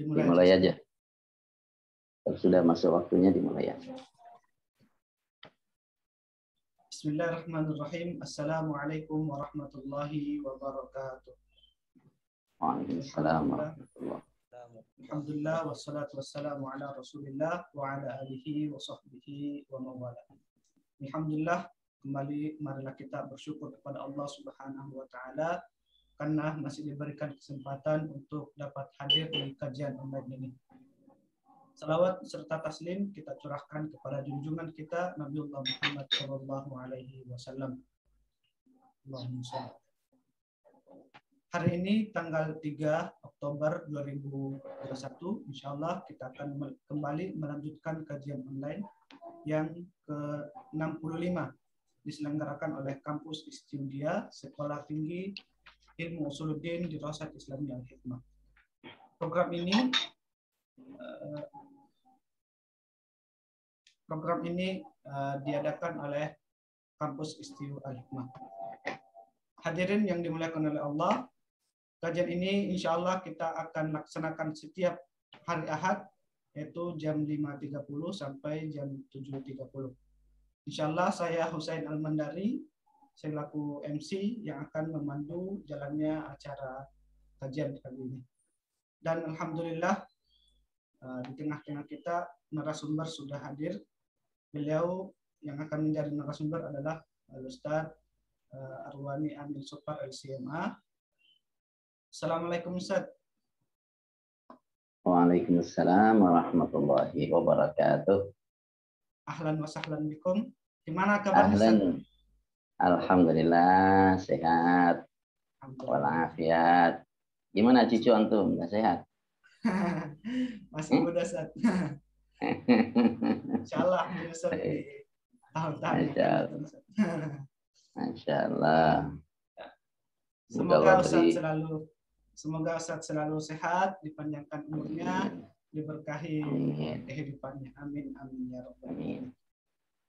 Dimulai, dimulai aja. Kalau sudah masuk waktunya dimulai aja. Bismillahirrahmanirrahim. Assalamualaikum warahmatullahi wabarakatuh. Waalaikumsalam warahmatullahi Alhamdulillah wassalatu wassalamu ala Rasulillah wa ala alihi wa sahbihi wa mawala. Alhamdulillah kembali marilah kita bersyukur kepada Allah Subhanahu wa taala karena masih diberikan kesempatan untuk dapat hadir di kajian online ini. Salawat serta taslim kita curahkan kepada junjungan kita Nabiullah Muhammad Shallallahu Alaihi Wasallam. Hari ini tanggal 3 Oktober 2021, insya Allah kita akan kembali melanjutkan kajian online yang ke-65 diselenggarakan oleh Kampus Istindia Sekolah Tinggi Ilmu Usuluddin di Rosat Islamiyah Al-Hikmah. Program ini eh, program ini uh, diadakan oleh Kampus Istiwa Al-Hikmah. Hadirin yang dimuliakan oleh Allah, kajian ini insya Allah kita akan laksanakan setiap hari Ahad, yaitu jam 5.30 sampai jam 7.30. Insya Allah saya Husain Al-Mandari, saya laku MC yang akan memandu jalannya acara kajian kali ini. Dan Alhamdulillah uh, di tengah-tengah kita narasumber sudah hadir beliau yang akan menjadi narasumber adalah Ustaz uh, Arwani Amin Supar LCMA. Assalamualaikum Ustaz. Waalaikumsalam warahmatullahi wabarakatuh. Ahlan wa sahlan bikum. Gimana kabar Ahlan. Alhamdulillah sehat. Walafiat. Gimana cucu antum? sehat? Masih muda, Ustaz. Insyaallah tahun-tahun. Masya Allah. Semoga Ustaz selalu semoga Ustaz selalu sehat, dipanjangkan umurnya, diberkahi kehidupannya. Amin amin ya rabbal alamin.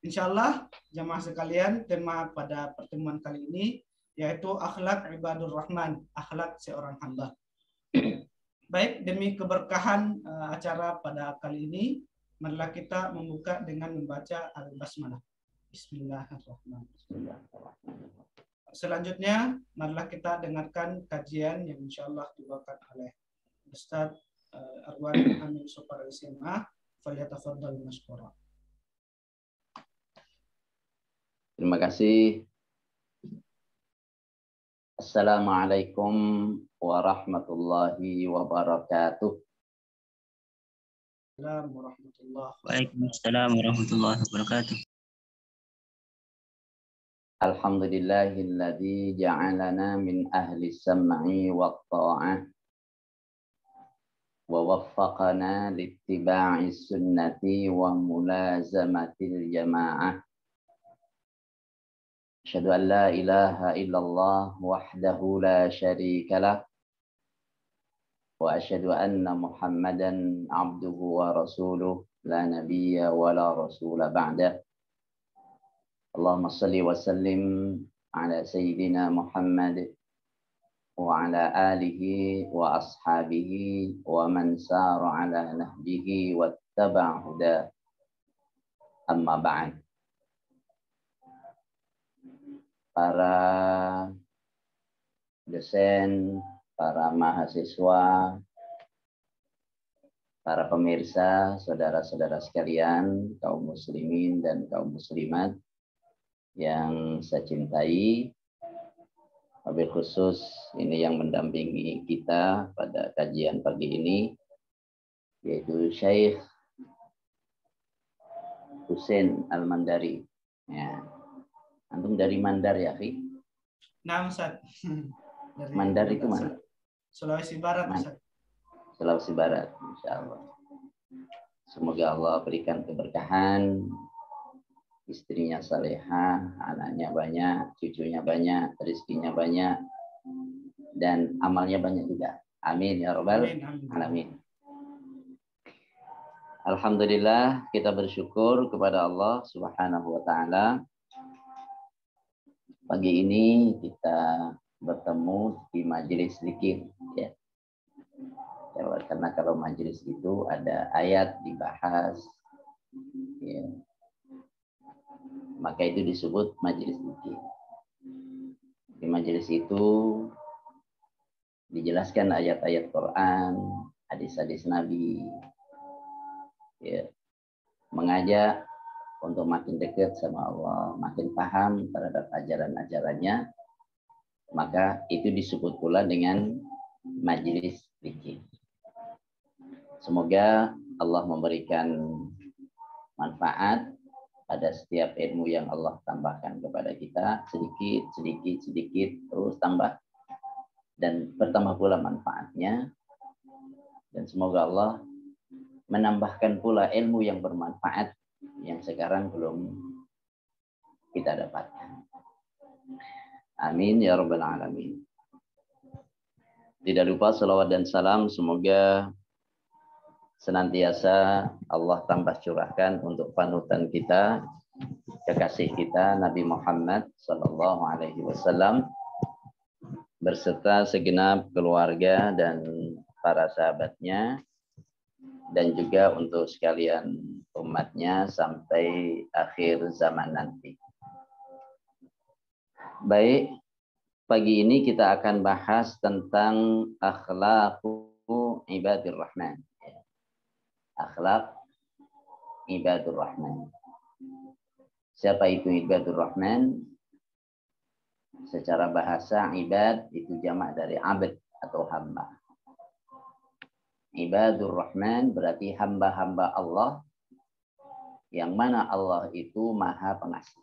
Insyaallah jamaah sekalian tema pada pertemuan kali ini yaitu akhlak ibadur rahman, akhlak seorang hamba. Baik, demi keberkahan uh, acara pada kali ini, marilah kita membuka dengan membaca Al-Basmalah. Bismillahirrahmanirrahim. Selanjutnya, marilah kita dengarkan kajian yang insya Allah dibawakan oleh Ustaz uh, Arwan Amin Sopar SMA. Falyatafadhal masykura. Terima kasih. Assalamualaikum warahmatullahi wabarakatuh. Waalaikumsalam warahmatullahi wabarakatuh. Alhamdulillahilladzi ja'alana min ahli sam'i wa ta'ah wa waffaqana littiba'i sunnati wa mulazamatil jama'ah. Asyhadu an la ilaha illallah wahdahu la syarika lah وأشهد أن محمدا عبده ورسوله لا نبي ولا رسول بعده. اللهم صل وسلم على سيدنا محمد وعلى آله وأصحابه ومن سار على نهجه واتبع هداه. أما بعد para dosen, para mahasiswa, para pemirsa, saudara-saudara sekalian, kaum muslimin dan kaum muslimat yang saya cintai, Habis khusus ini yang mendampingi kita pada kajian pagi ini, yaitu Syekh Husin Al-Mandari. Ya. Antum dari Mandar ya, Fi? Nah, Ustaz. Dari Mandar itu mana? Sulawesi Barat, Ustaz. Sulawesi Barat, insya Allah. Semoga Allah berikan keberkahan, istrinya salehah, anaknya banyak, cucunya banyak, rezekinya banyak, dan amalnya banyak juga. Amin ya robbal alamin. Alhamdulillah kita bersyukur kepada Allah Subhanahu wa taala. Pagi ini kita bertemu di majelis zikir ya. karena kalau majelis itu ada ayat dibahas ya, maka itu disebut majelis zikir. Di majelis itu dijelaskan ayat-ayat Quran hadis-hadis Nabi ya. Mengajak untuk makin dekat sama Allah, makin paham terhadap ajaran-ajarannya, maka itu disebut pula dengan majelis zikir. Semoga Allah memberikan manfaat pada setiap ilmu yang Allah tambahkan kepada kita sedikit sedikit sedikit terus tambah dan bertambah pula manfaatnya dan semoga Allah menambahkan pula ilmu yang bermanfaat yang sekarang belum kita dapatkan. Amin ya rabbal alamin. Tidak lupa salawat dan salam semoga senantiasa Allah tambah curahkan untuk panutan kita, kekasih kita Nabi Muhammad sallallahu alaihi wasallam berserta segenap keluarga dan para sahabatnya dan juga untuk sekalian umatnya sampai akhir zaman nanti. Baik, pagi ini kita akan bahas tentang akhlaqu ibadir rahman akhlak ibadur rahman. Siapa itu ibadur rahman? Secara bahasa ibad itu jamak dari abad atau hamba. Ibadur rahman berarti hamba-hamba Allah yang mana Allah itu maha pengasih.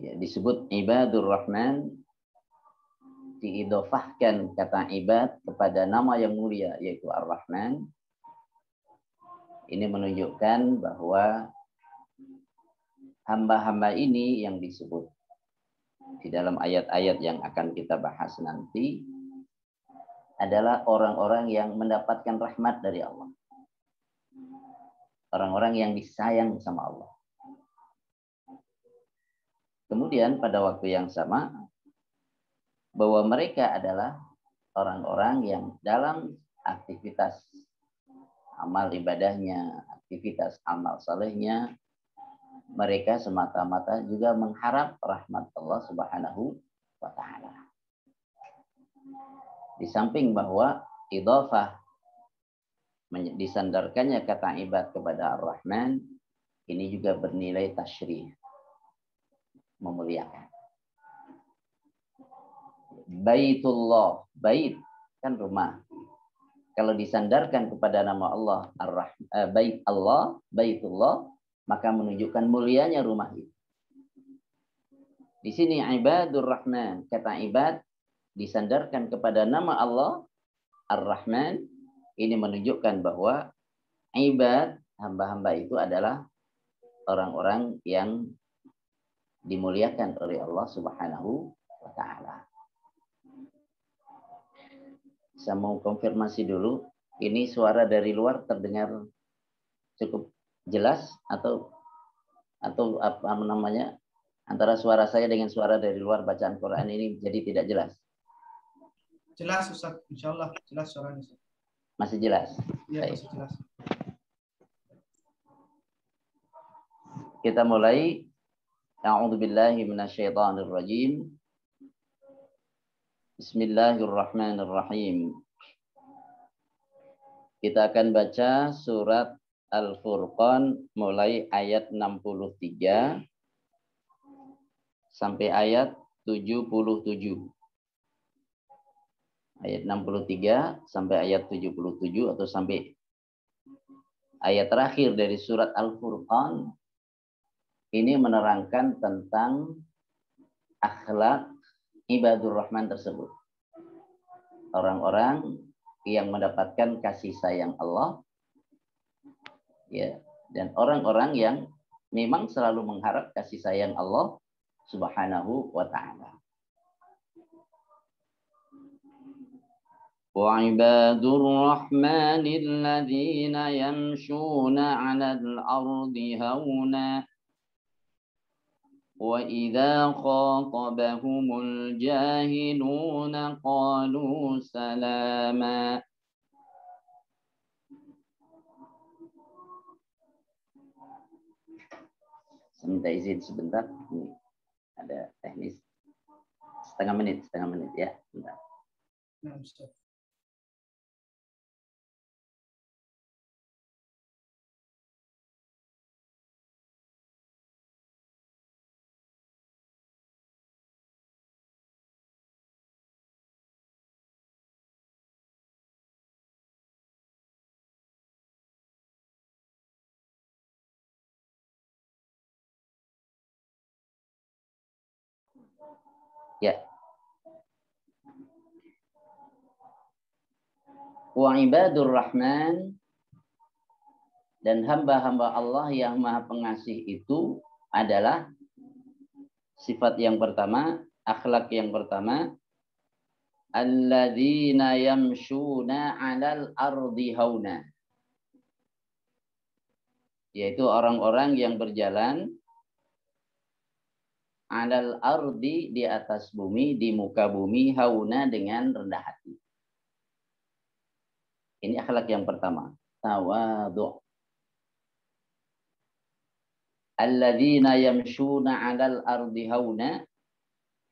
Ya, disebut ibadur rahman diidofahkan kata ibad kepada nama yang mulia yaitu Ar-Rahman. Ini menunjukkan bahwa hamba-hamba ini yang disebut di dalam ayat-ayat yang akan kita bahas nanti adalah orang-orang yang mendapatkan rahmat dari Allah. Orang-orang yang disayang sama Allah. Kemudian pada waktu yang sama bahwa mereka adalah orang-orang yang dalam aktivitas amal ibadahnya, aktivitas amal salehnya, mereka semata-mata juga mengharap rahmat Allah Subhanahu wa taala. Di samping bahwa idhafah disandarkannya kata ibad kepada Ar-Rahman ini juga bernilai tasyrih memuliakan. Baitullah. Bait kan rumah. Kalau disandarkan kepada nama Allah Ar eh, Bait Allah, Baitullah, maka menunjukkan mulianya rumah itu. Di sini ibadur rahman, kata ibad disandarkan kepada nama Allah Ar-Rahman, ini menunjukkan bahwa ibad hamba-hamba itu adalah orang-orang yang dimuliakan oleh Allah Subhanahu wa taala. Saya mau konfirmasi dulu. Ini suara dari luar terdengar cukup jelas atau atau apa namanya antara suara saya dengan suara dari luar bacaan Quran ini jadi tidak jelas. Jelas Ustaz, insya Allah jelas suaranya. Masih jelas. Iya masih jelas. Kita mulai. A'udzubillahi minasyaitonirrajim. Bismillahirrahmanirrahim. Kita akan baca surat Al-Furqan mulai ayat 63 sampai ayat 77. Ayat 63 sampai ayat 77 atau sampai ayat terakhir dari surat Al-Furqan ini menerangkan tentang akhlak ibadur rahman tersebut. Orang-orang yang mendapatkan kasih sayang Allah ya dan orang-orang yang memang selalu mengharap kasih sayang Allah Subhanahu wa taala. وعباد الرحمن الذين يمشون على الأرض هونا وإذا خاطبهم الجاهلون قالوا سلاما minta izin sebentar. Ini ada teknis. Setengah menit, setengah menit ya. Bentar. Nah, Ustaz. Ya. Wa ibadur rahman dan hamba-hamba Allah yang maha pengasih itu adalah sifat yang pertama, akhlak yang pertama, alladzina yamshuna 'alal ardi hauna. Yaitu orang-orang yang berjalan alal ardi di atas bumi, di muka bumi, hauna dengan rendah hati. Ini akhlak yang pertama. Tawadhu. Alladzina yamshuna 'alal ardi hauna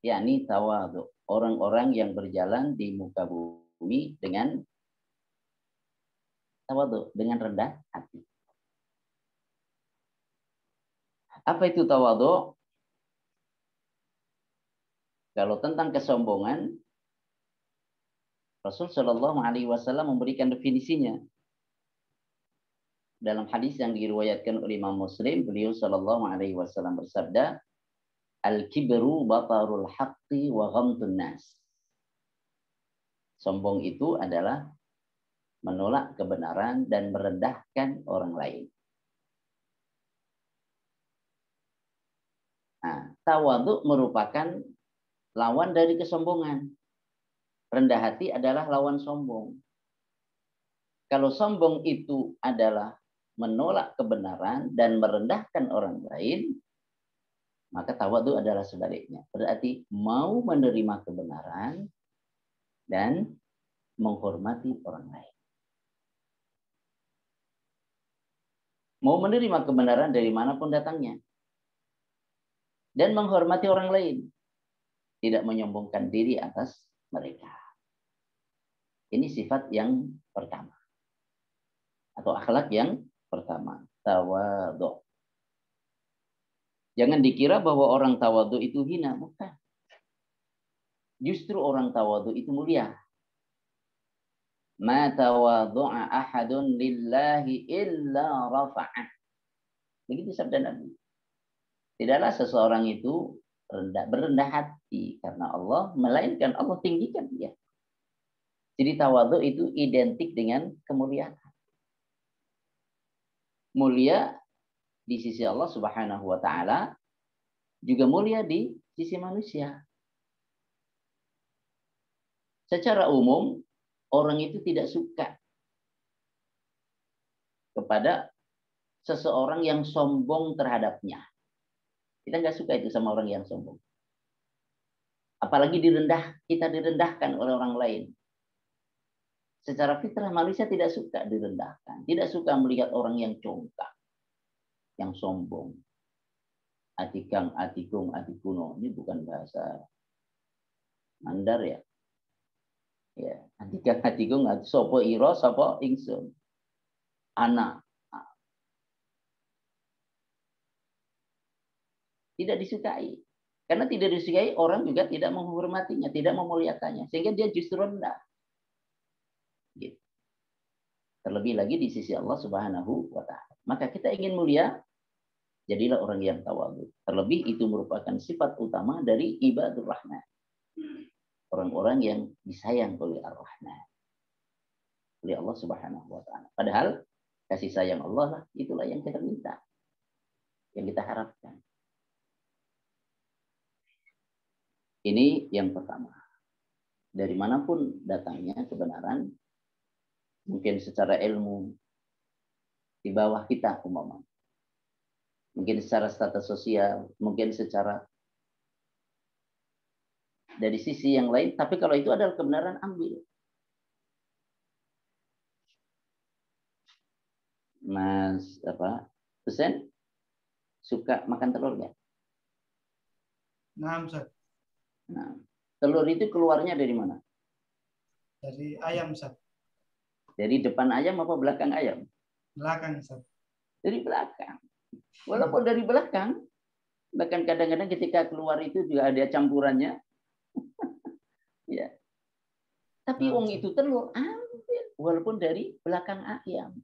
yakni tawadhu. Orang-orang yang berjalan di muka bumi dengan tawadhu, dengan rendah hati. Apa itu tawadhu? Kalau tentang kesombongan, Rasul Shallallahu Alaihi Wasallam memberikan definisinya dalam hadis yang diriwayatkan oleh Imam Muslim, beliau Shallallahu Alaihi Wasallam bersabda, al kibru batarul haqqi wa ghamtun nas. Sombong itu adalah menolak kebenaran dan merendahkan orang lain. Nah, tawaduk merupakan lawan dari kesombongan. Rendah hati adalah lawan sombong. Kalau sombong itu adalah menolak kebenaran dan merendahkan orang lain, maka tawadu adalah sebaliknya. Berarti mau menerima kebenaran dan menghormati orang lain. Mau menerima kebenaran dari mana pun datangnya dan menghormati orang lain. Tidak menyombongkan diri atas mereka. Ini sifat yang pertama. Atau akhlak yang pertama. Tawadhu. Jangan dikira bahwa orang tawadhu itu hina. Bukan. Justru orang tawadhu itu mulia. Ma tawadhu'a ahadun lillahi illa rafa'ah. Begitu sabda Nabi. Tidaklah seseorang itu rendah, berendah hati karena Allah, melainkan Allah tinggikan dia. Jadi tawadhu itu identik dengan kemuliaan. Mulia di sisi Allah Subhanahu wa taala juga mulia di sisi manusia. Secara umum orang itu tidak suka kepada seseorang yang sombong terhadapnya. Kita nggak suka itu sama orang yang sombong. Apalagi direndah, kita direndahkan oleh orang lain. Secara fitrah manusia tidak suka direndahkan. Tidak suka melihat orang yang congkak. Yang sombong. Atikang, atikung, atikuno. Ini bukan bahasa Mandar ya. Ya, atikang, atikung, sopo iro, sopo ingsun. Anak, tidak disukai. Karena tidak disukai, orang juga tidak menghormatinya, tidak memuliakannya. Sehingga dia justru rendah. Gitu. Terlebih lagi di sisi Allah Subhanahu wa taala. Maka kita ingin mulia, jadilah orang yang tawadu. Terlebih itu merupakan sifat utama dari ibadur rahman. Orang-orang yang disayang oleh Ar-Rahman. Oleh Allah Subhanahu wa taala. Padahal kasih sayang Allah lah itulah yang kita minta. Yang kita harapkan. Ini yang pertama. Dari mana pun datangnya kebenaran, mungkin secara ilmu di bawah kita umpama. Mungkin secara status sosial, mungkin secara dari sisi yang lain. Tapi kalau itu adalah kebenaran, ambil. Mas apa Husen suka makan telur nggak? Nah, Ustaz. Nah, telur itu keluarnya dari mana? Dari ayam, Ustaz. Dari depan ayam apa belakang ayam? Belakang, Ustaz. Dari belakang. Walaupun dari belakang, bahkan kadang-kadang ketika keluar itu juga ada campurannya. ya. Tapi wong itu telur ambil walaupun dari belakang ayam.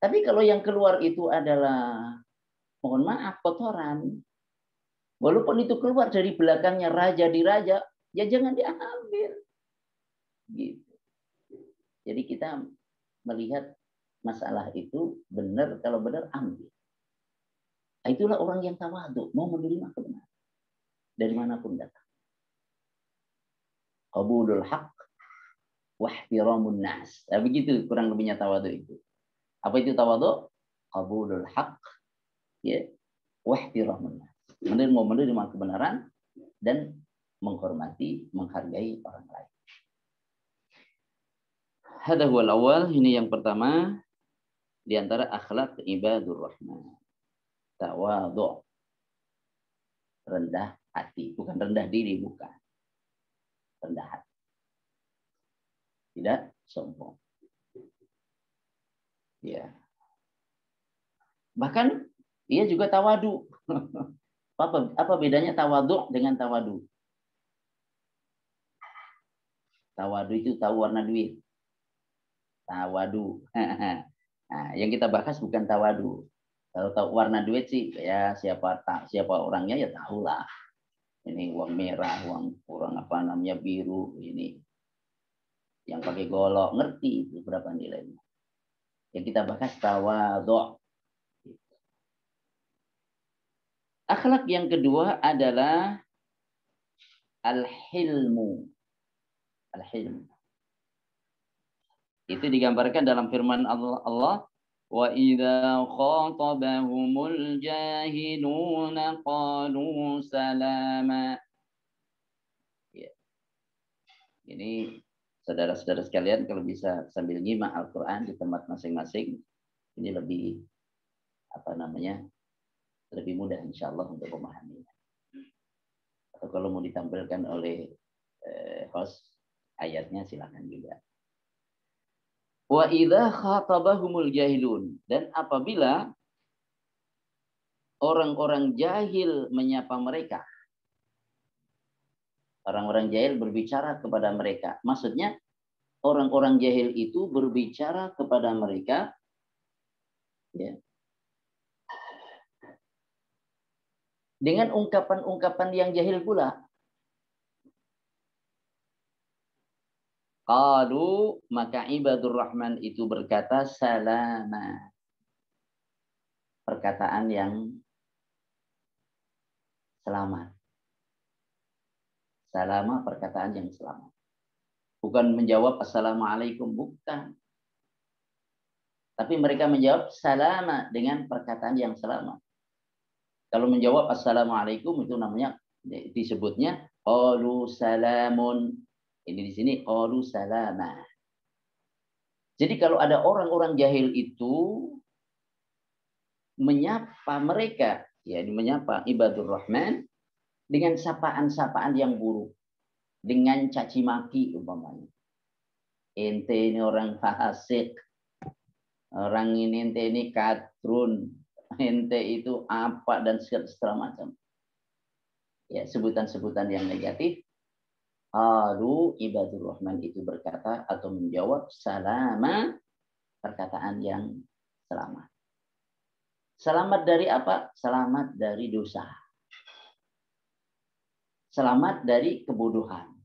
Tapi kalau yang keluar itu adalah mohon maaf kotoran, walaupun itu keluar dari belakangnya raja di raja, ya jangan diambil. Gitu. Jadi kita melihat masalah itu benar kalau benar ambil. Nah, itulah orang yang tawadu, mau menerima kebenaran dari mana pun datang. Qabulul haq wahtiramun nas. Nah, begitu kurang lebihnya tawadu itu. Apa itu tawadhu? Qabulul haq ya wahtiramun nas. Menerima menerima kebenaran dan menghormati, menghargai orang lain. Hada huwal awal, ini yang pertama di antara akhlak ibadur rahman. Tawadhu. Rendah hati, bukan rendah diri, bukan. Rendah hati. Tidak sombong. Ya. Bahkan ia juga tawadu. apa apa bedanya tawadu dengan tawadu? Tawadu itu tahu warna duit. Tawadu. nah, yang kita bahas bukan tawadu. Kalau tahu warna duit sih ya siapa tak siapa orangnya ya tahulah. Ini uang merah, uang uang apa namanya biru ini. Yang pakai golok ngerti itu berapa nilainya. Yang kita bahas tawadhu. Akhlak yang kedua adalah al-hilmu. Al-hilmu. Itu digambarkan dalam firman Allah, Allah wa idza khatabahumul jahiluna qalu salama. Ya. Ini saudara-saudara sekalian kalau bisa sambil nyimak Al-Quran di tempat masing-masing ini lebih apa namanya lebih mudah insya Allah untuk memahaminya atau kalau mau ditampilkan oleh eh, host ayatnya silakan juga wa idza khatabahumul jahilun dan apabila orang-orang jahil menyapa mereka Orang-orang jahil berbicara kepada mereka. Maksudnya orang-orang jahil itu berbicara kepada mereka ya, dengan ungkapan-ungkapan yang jahil pula. Qalu maka ibadur rahman itu berkata salama. Perkataan yang selamat. Salama perkataan yang selamat. Bukan menjawab Assalamualaikum, bukan. Tapi mereka menjawab salama dengan perkataan yang selamat. Kalau menjawab Assalamualaikum itu namanya disebutnya qalu salamun. Ini di sini qalu salama. Jadi kalau ada orang-orang jahil itu menyapa mereka, ya menyapa ibadur rahman dengan sapaan-sapaan yang buruk, dengan caci maki umpamanya. Ente ini orang fasik, orang ini ente ini kadrun, ente itu apa dan segala macam. Ya, sebutan-sebutan yang negatif. Lalu ibadur rahman itu berkata atau menjawab salama perkataan yang selamat. Selamat dari apa? Selamat dari dosa selamat dari kebodohan.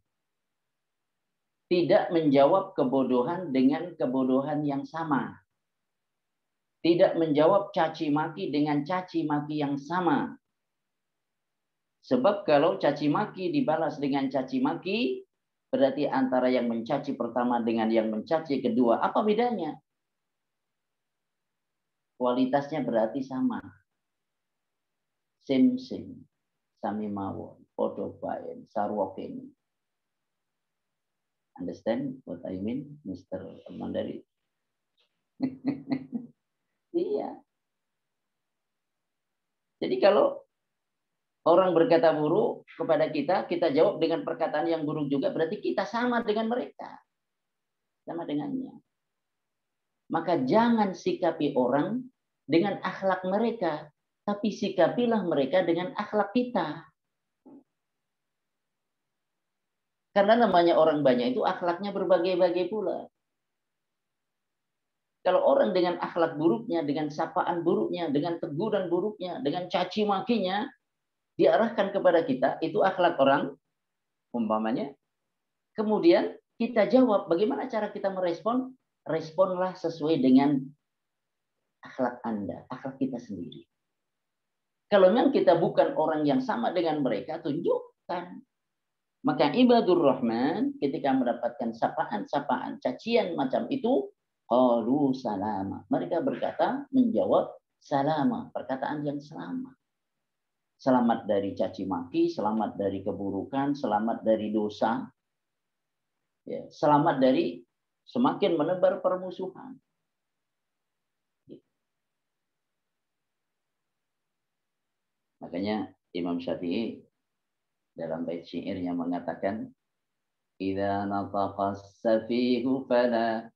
Tidak menjawab kebodohan dengan kebodohan yang sama. Tidak menjawab caci maki dengan caci maki yang sama. Sebab kalau caci maki dibalas dengan caci maki, berarti antara yang mencaci pertama dengan yang mencaci kedua, apa bedanya? kualitasnya berarti sama. Sim sim, sami mawon, podo baen, sarwoken. Understand what I mean, Mr. Mandari? iya. Jadi kalau orang berkata buruk kepada kita, kita jawab dengan perkataan yang buruk juga, berarti kita sama dengan mereka. Sama dengannya. Maka jangan sikapi orang dengan akhlak mereka, tapi sikapilah mereka dengan akhlak kita. Karena namanya orang banyak itu akhlaknya berbagai-bagai pula. Kalau orang dengan akhlak buruknya, dengan sapaan buruknya, dengan teguran buruknya, dengan caci makinya, diarahkan kepada kita, itu akhlak orang, umpamanya. Kemudian kita jawab, bagaimana cara kita merespon? Responlah sesuai dengan akhlak Anda, akhlak kita sendiri. Kalau memang kita bukan orang yang sama dengan mereka, tunjukkan. Maka ibadur rahman ketika mendapatkan sapaan-sapaan, cacian macam itu, qalu salama. Mereka berkata, menjawab salama, perkataan yang selamat. Selamat dari caci maki, selamat dari keburukan, selamat dari dosa. Ya, selamat dari semakin menebar permusuhan. Makanya Imam Syafi'i dalam bait syairnya mengatakan nataqa safihu fala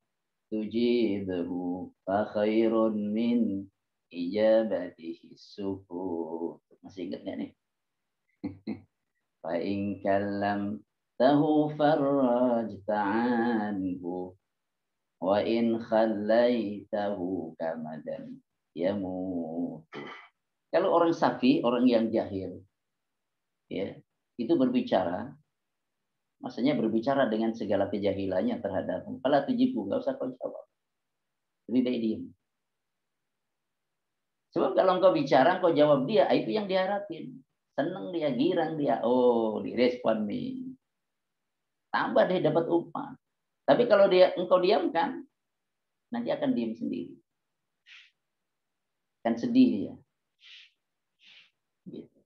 tujibhu fa khairun min ijabatihi sukut. Masih ingat nggak nih? fa in kallam tahu farajta anhu wa in khallaitahu kamadan yamutu kalau orang safi, orang yang jahil, ya, itu berbicara, maksudnya berbicara dengan segala kejahilannya terhadap kalau tujibu, nggak usah kau jawab. Lebih baik diam. Sebab kalau engkau bicara, engkau jawab dia, itu yang diharapin. Senang dia, girang dia, oh direspon nih. Tambah dia dapat upah. Tapi kalau dia engkau diamkan, nanti akan diam sendiri. Kan sedih dia. Gitu.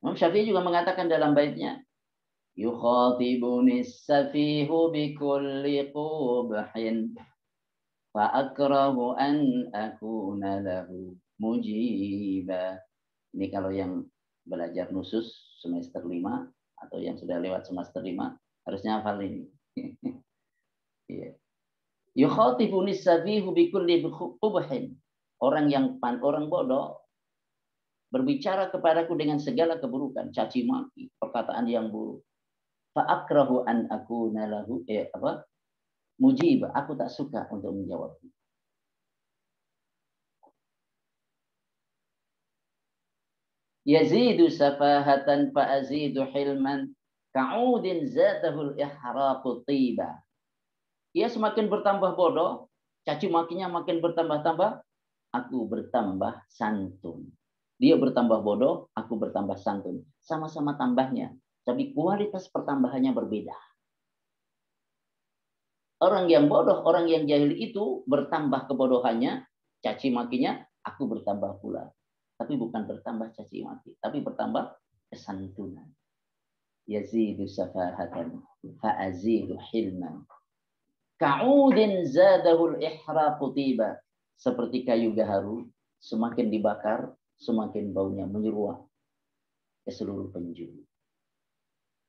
Imam Syafi'i juga mengatakan dalam baitnya, yukhatibuni safihu bikulli qubhin fa akrahu an akuna lahu mujiba. Ini kalau yang belajar nusus semester 5 atau yang sudah lewat semester 5 harusnya hafal ini. Iya. Yukhatibuni safihu bikulli qubhin. Orang yang pan orang bodoh berbicara kepadaku dengan segala keburukan, caci maki, perkataan yang buruk. Fa'akrahu an aku nalahu eh, apa? Mujib, aku tak suka untuk menjawab. Yazidu safahatan fa'azidu hilman ka'udin zatahul ihraqu tiba. Ia semakin bertambah bodoh, caci makinya makin bertambah-tambah, aku bertambah santun. Dia bertambah bodoh, aku bertambah santun. Sama-sama tambahnya, tapi kualitas pertambahannya berbeda. Orang yang bodoh, orang yang jahil itu bertambah kebodohannya, caci makinya, aku bertambah pula. Tapi bukan bertambah caci maki, tapi bertambah kesantunan. Yazidu safahatan, fa'azidu hilman. Ka'udin zadahul ihraqu tiba. Seperti kayu gaharu, semakin dibakar, semakin baunya menyeruak ke seluruh penjuru.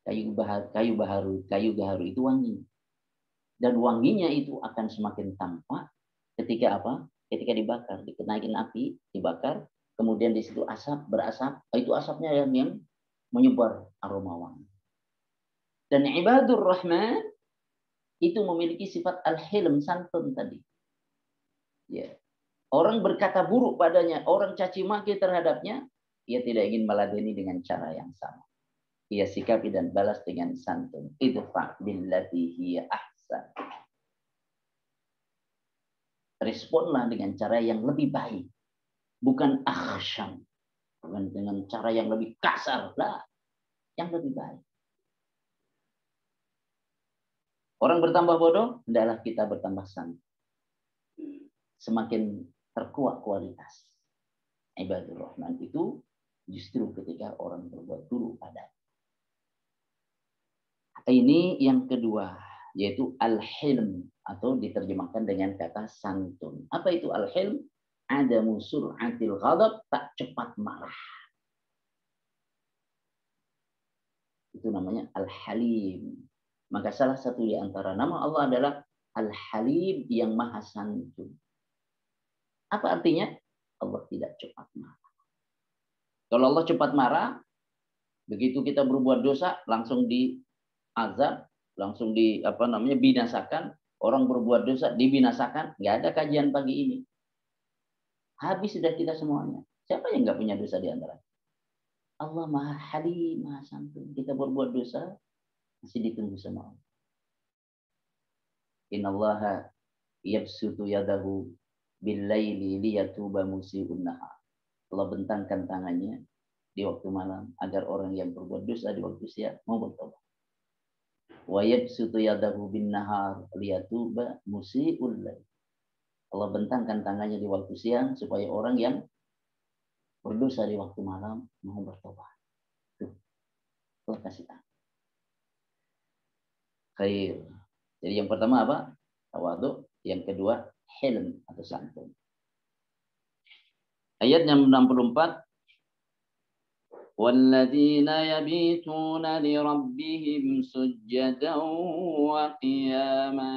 Kayu bahar, kayu baharu, kayu gaharu itu wangi. Dan wanginya itu akan semakin tampak ketika apa? Ketika dibakar, dikenaikin api, dibakar, kemudian di situ asap berasap, itu asapnya yang, yang menyebar aroma wangi. Dan ibadur rahman itu memiliki sifat al-hilm santun tadi. Ya, Orang berkata buruk padanya, orang caci maki terhadapnya, ia tidak ingin meladeni dengan cara yang sama. Ia sikapi dan balas dengan santun. Idfa billati hiya Responlah dengan cara yang lebih baik. Bukan akhsyam. Bukan dengan cara yang lebih kasar. Lah. Yang lebih baik. Orang bertambah bodoh, hendaklah kita bertambah santun. Semakin terkuat kualitas. Ibadur Rahman itu justru ketika orang berbuat dulu pada. Ini yang kedua, yaitu al-hilm atau diterjemahkan dengan kata santun. Apa itu al-hilm? Ada musul antil ghadab, tak cepat marah. Itu namanya al-halim. Maka salah satu di antara nama Allah adalah Al-Halim yang maha santun. Apa artinya? Allah tidak cepat marah. Kalau Allah cepat marah, begitu kita berbuat dosa langsung diazab, langsung di apa namanya binasakan. Orang berbuat dosa dibinasakan. Nggak ada kajian pagi ini. Habis sudah kita semuanya. Siapa yang nggak punya dosa di antara? Allah maha halim, maha santun. Kita berbuat dosa, masih ditunggu sama Allah. Innallaha yabsutu yadahu bil-laili liyatuba musii'un nahar. Allah bentangkan tangannya di waktu malam agar orang yang berbuat dosa di waktu siang mau bertobat. Wa yabsutu yadahu bin nahar liyatuba musii'ul lail. Allah bentangkan tangannya di waktu siang supaya orang yang berdosa di waktu malam mau bertobat. Tuh. Allah kasih tangan khair. Jadi yang pertama apa? Tawadu. Yang kedua, hilm atau santun. Ayat yang 64. والذين يبيتون لربهم سجدا وقياما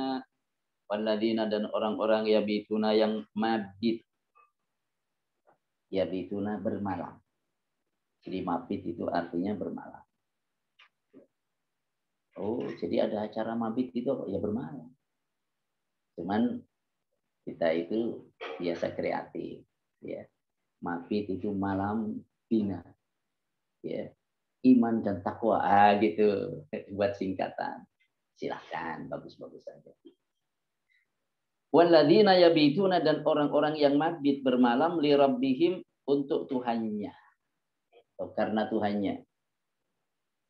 والذين dan orang-orang yabituna yang mabit yabituna bermalam jadi mabit itu artinya bermalam Oh, jadi ada acara mabit gitu ya bermalam. Cuman kita itu biasa kreatif, ya. Mabit itu malam bina, ya. Iman dan takwa, ah gitu. Buat singkatan. Silahkan, bagus-bagus saja. Waladina yabituna dan orang-orang yang mabit bermalam li rabbihim untuk Tuhannya. Oh, karena Tuhannya.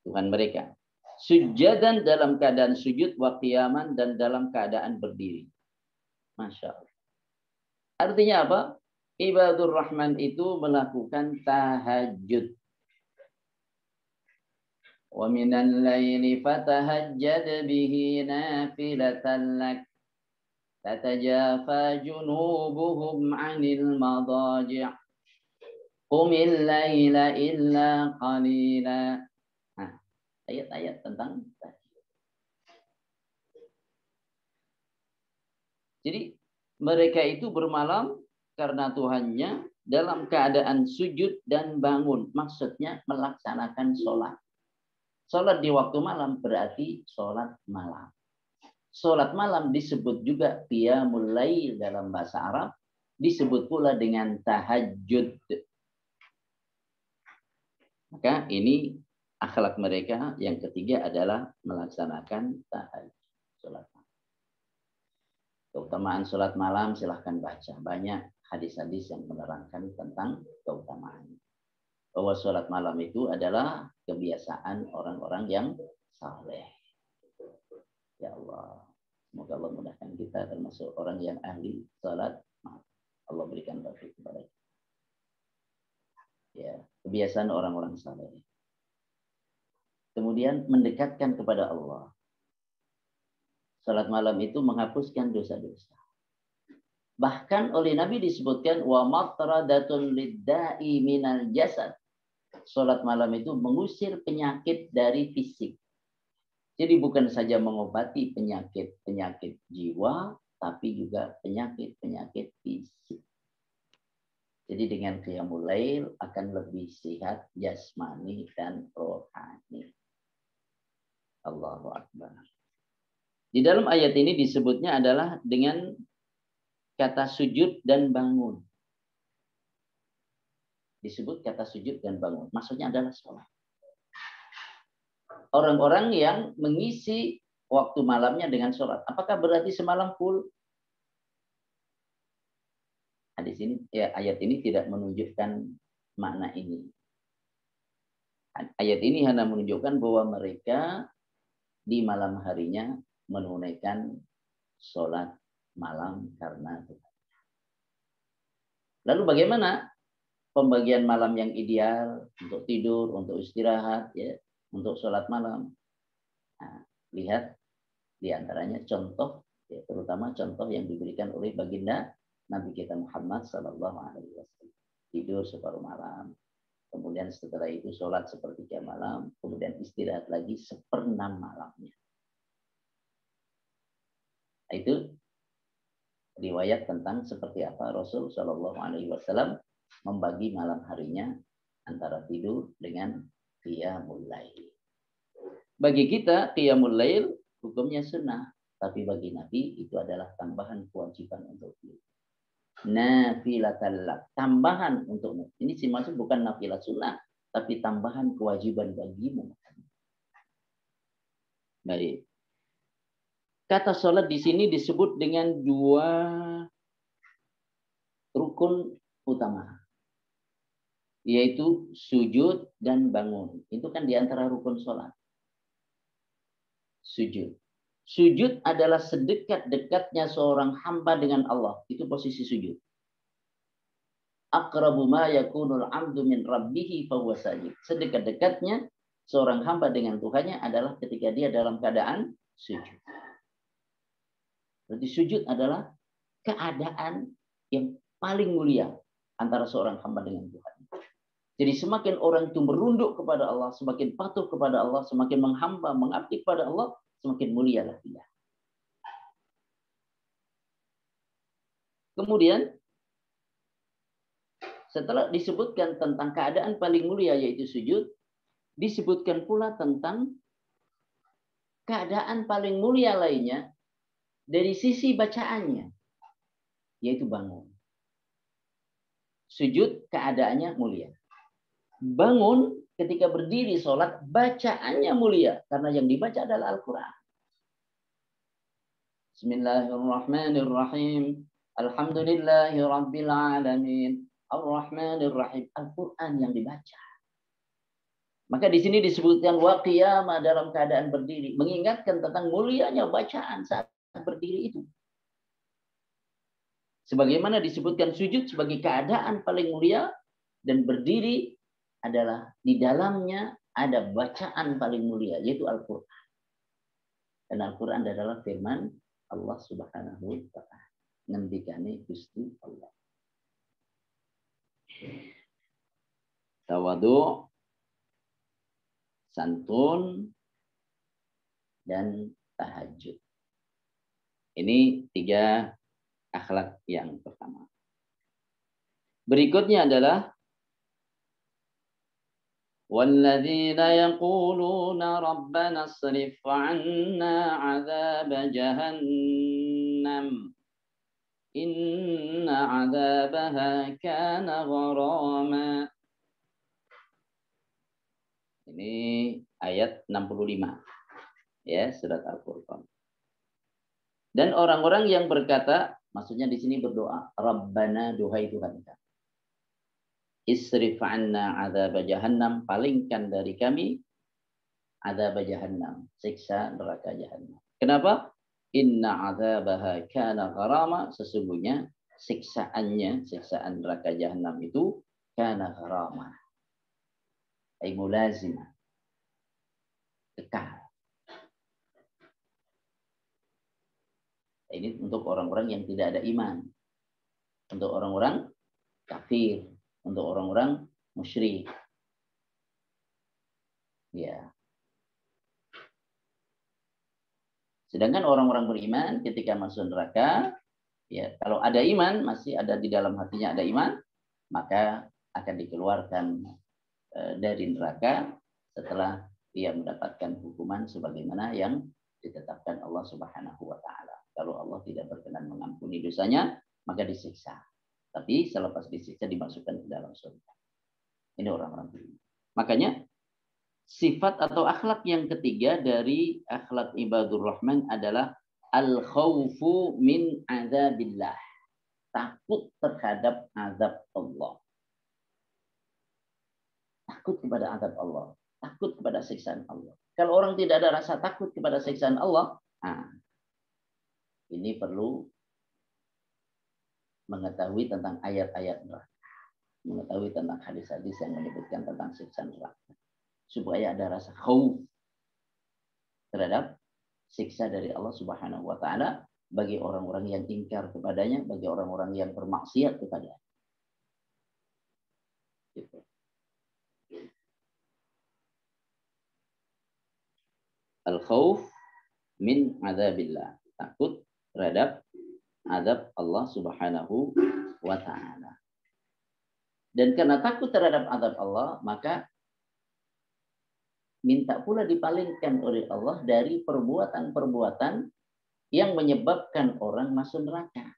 Tuhan mereka sujadan dalam keadaan sujud wa qiyaman dan dalam keadaan berdiri. Masya Allah. Artinya apa? Ibadur Rahman itu melakukan tahajud. Wa minal laili fatahajjad bihi nafilatan lak. تتجافى جنوبهم عن المضاجع قم الليل إلا قليلا ayat-ayat tentang Jadi mereka itu bermalam karena Tuhannya dalam keadaan sujud dan bangun. Maksudnya melaksanakan sholat. Sholat di waktu malam berarti sholat malam. Sholat malam disebut juga qiyamul lail dalam bahasa Arab. Disebut pula dengan tahajud. Maka ini akhlak mereka yang ketiga adalah melaksanakan tahajud sholat Keutamaan sholat malam silahkan baca. Banyak hadis-hadis yang menerangkan tentang keutamaan. Bahwa sholat malam itu adalah kebiasaan orang-orang yang saleh. Ya Allah. Semoga Allah mudahkan kita termasuk orang yang ahli malam. Allah berikan taufik kepada kita. Ya, kebiasaan orang-orang saleh kemudian mendekatkan kepada Allah. Salat malam itu menghapuskan dosa-dosa. Bahkan oleh Nabi disebutkan wa matradatun lidda'i minal jasad. Salat malam itu mengusir penyakit dari fisik. Jadi bukan saja mengobati penyakit-penyakit jiwa, tapi juga penyakit-penyakit fisik. Jadi dengan qiyamul lail akan lebih sehat jasmani dan rohani. Allahu Akbar. Di dalam ayat ini disebutnya adalah dengan kata sujud dan bangun. Disebut kata sujud dan bangun. Maksudnya adalah sholat. Orang-orang yang mengisi waktu malamnya dengan sholat. Apakah berarti semalam full? Hadis ini, ya, ayat ini tidak menunjukkan makna ini. Ayat ini hanya menunjukkan bahwa mereka di malam harinya menunaikan sholat malam karena Tuhan. Lalu bagaimana pembagian malam yang ideal untuk tidur, untuk istirahat, ya, untuk sholat malam? Nah, lihat di antaranya contoh, ya, terutama contoh yang diberikan oleh baginda Nabi kita Muhammad Sallallahu Alaihi Wasallam. Tidur separuh malam, kemudian setelah itu sholat sepertiga malam, kemudian istirahat lagi seperenam malamnya. Nah, itu riwayat tentang seperti apa Rasul Shallallahu Alaihi Wasallam membagi malam harinya antara tidur dengan qiyamul lail. Bagi kita qiyamul lail hukumnya sunnah, tapi bagi Nabi itu adalah tambahan kewajiban untuk dia. Nafilatallah, tambahan untukmu. Ini sih maksud bukan nafilah sunnah, tapi tambahan kewajiban bagimu. Baik. Kata sholat di sini disebut dengan dua rukun utama. Yaitu sujud dan bangun. Itu kan di antara rukun sholat. Sujud. Sujud adalah sedekat-dekatnya seorang hamba dengan Allah. Itu posisi sujud. Akrabu ma yakunul amdu min rabbihi sajid. Sedekat-dekatnya seorang hamba dengan Tuhannya adalah ketika dia dalam keadaan sujud. Berarti sujud adalah keadaan yang paling mulia antara seorang hamba dengan Tuhan. Jadi semakin orang itu merunduk kepada Allah, semakin patuh kepada Allah, semakin menghamba, mengabdi kepada Allah, semakin mulialah dia. Kemudian setelah disebutkan tentang keadaan paling mulia yaitu sujud, disebutkan pula tentang keadaan paling mulia lainnya dari sisi bacaannya, yaitu bangun. Sujud keadaannya mulia. Bangun ketika berdiri sholat, bacaannya mulia. Karena yang dibaca adalah Al-Quran. Bismillahirrahmanirrahim. Alhamdulillahi Rabbil Alamin. Ar-Rahmanirrahim. Al-Quran yang dibaca. Maka di sini disebutkan waqiyama dalam keadaan berdiri. Mengingatkan tentang mulianya bacaan saat berdiri itu. Sebagaimana disebutkan sujud sebagai keadaan paling mulia dan berdiri adalah di dalamnya ada bacaan paling mulia yaitu Al-Qur'an. Dan Al-Qur'an adalah firman Allah Subhanahu wa taala. Ngendikane Gusti Allah. Tawadu, santun, dan tahajud. Ini tiga akhlak yang pertama. Berikutnya adalah والذين يقولون ربنا اصرف عنا عذاب جهنم إن عذابها كان غراما Ini ayat 65 ya surat Al-Furqan. Dan orang-orang yang berkata, maksudnya di sini berdoa, Rabbana duhai Tuhan kami. Isrif anna azab jahannam, palingkan dari kami azab jahannam, siksa neraka jahannam. Kenapa? Inna azabaha kana gharama, sesungguhnya siksaannya, siksaan neraka jahannam itu kana gharama. Ay mulazimah. Kekal. Ini untuk orang-orang yang tidak ada iman. Untuk orang-orang kafir. Untuk orang-orang musyrik. Ya. Sedangkan orang-orang beriman ketika masuk neraka, ya kalau ada iman masih ada di dalam hatinya ada iman, maka akan dikeluarkan eh, dari neraka setelah dia mendapatkan hukuman sebagaimana yang ditetapkan Allah Subhanahu wa taala. Kalau Allah tidak berkenan mengampuni dosanya, maka disiksa. Tapi selepas disiksa dimasukkan ke dalam surga. Ini orang-orang beriman. Makanya sifat atau akhlak yang ketiga dari akhlak ibadur rahman adalah al khawfu min azabillah. Takut terhadap azab Allah. Takut kepada azab Allah. Takut kepada siksaan Allah. Kalau orang tidak ada rasa takut kepada siksaan Allah, nah, ini perlu mengetahui tentang ayat-ayat neraka, mengetahui tentang hadis-hadis yang menyebutkan tentang siksa neraka, supaya ada rasa khauf terhadap siksa dari Allah Subhanahu wa taala bagi orang-orang yang ingkar kepadanya, bagi orang-orang yang bermaksiat kepadanya. Gitu. Al-khawf min adabillah. Takut terhadap adab Allah subhanahu wa ta'ala. Dan karena takut terhadap adab Allah, maka minta pula dipalingkan oleh Allah dari perbuatan-perbuatan yang menyebabkan orang masuk neraka.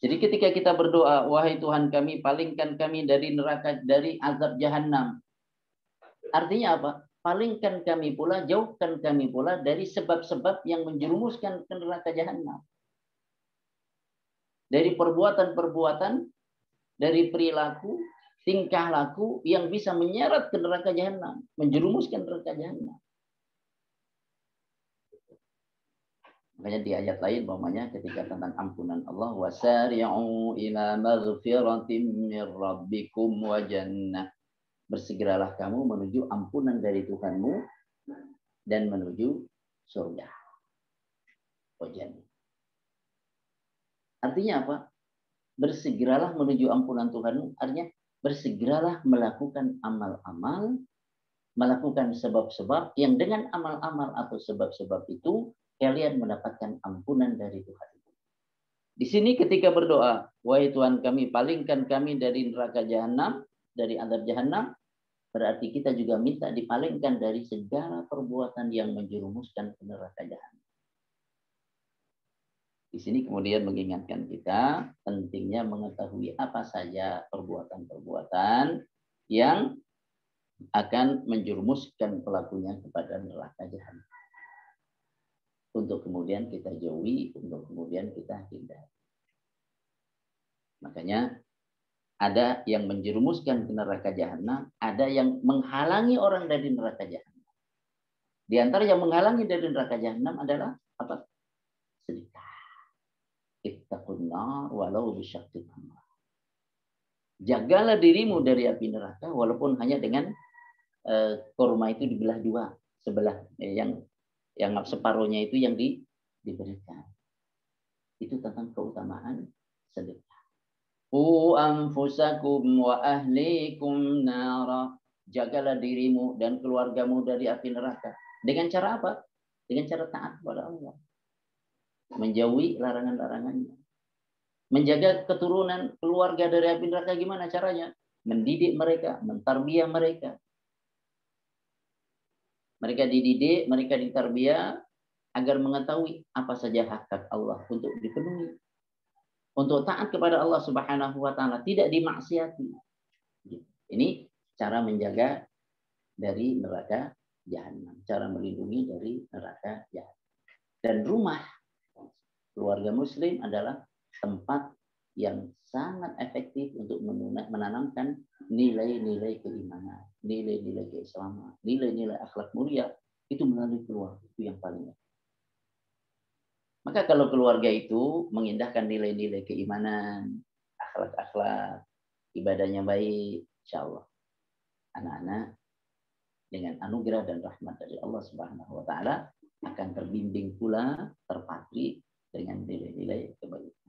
Jadi ketika kita berdoa, wahai Tuhan kami, palingkan kami dari neraka, dari azab jahanam. Artinya apa? Palingkan kami pula, jauhkan kami pula dari sebab-sebab yang menjerumuskan ke neraka jahanam. Dari perbuatan-perbuatan, dari perilaku, tingkah laku yang bisa menyeret ke neraka jahanam, menjerumuskan neraka jahanam. Makanya di ayat lain umpamanya ketika tentang ampunan Allah wasari'u ila maghfiratin min rabbikum wa jannah. Bersegeralah kamu menuju ampunan dari Tuhanmu dan menuju surga. Wa jannah. Artinya apa? Bersegeralah menuju ampunan Tuhanmu. Artinya bersegeralah melakukan amal-amal, melakukan sebab-sebab yang dengan amal-amal atau sebab-sebab itu kalian mendapatkan ampunan dari Tuhan. Di sini ketika berdoa, wahai Tuhan kami, palingkan kami dari neraka jahanam, dari adab jahanam, berarti kita juga minta dipalingkan dari segala perbuatan yang menjerumuskan ke neraka jahanam. Di sini kemudian mengingatkan kita pentingnya mengetahui apa saja perbuatan-perbuatan yang akan menjerumuskan pelakunya kepada neraka jahanam untuk kemudian kita jauhi, untuk kemudian kita hindari. Makanya ada yang menjerumuskan ke neraka jahanam, ada yang menghalangi orang dari neraka jahanam. Di antara yang menghalangi dari neraka jahanam adalah apa? Ittaqun walau bisyaqqi Jagalah dirimu dari api neraka walaupun hanya dengan uh, korma itu dibelah dua, sebelah eh, yang yang separuhnya itu yang di, diberikan. Itu tentang keutamaan sedekah. U anfusakum wa ahlikum nara. Jagalah dirimu dan keluargamu dari api neraka. Dengan cara apa? Dengan cara taat kepada Allah. Menjauhi larangan-larangannya. Menjaga keturunan keluarga dari api neraka gimana caranya? Mendidik mereka, mentarbiah mereka, mereka dididik, mereka ditarbiyah agar mengetahui apa saja hak-hak Allah untuk dipenuhi. Untuk taat kepada Allah Subhanahu wa taala, tidak dimaksiati. Ini cara menjaga dari neraka jahanam, cara melindungi dari neraka jahanam. Dan rumah keluarga muslim adalah tempat yang sangat efektif untuk menanamkan nilai-nilai keimanan, nilai-nilai keislaman, nilai-nilai akhlak mulia. Itu melalui keluarga itu yang paling Maka kalau keluarga itu mengindahkan nilai-nilai keimanan, akhlak-akhlak, ibadahnya baik, insya Allah anak-anak dengan anugerah dan rahmat dari Allah Subhanahu wa taala akan terbimbing pula terpatri dengan nilai-nilai kebaikan.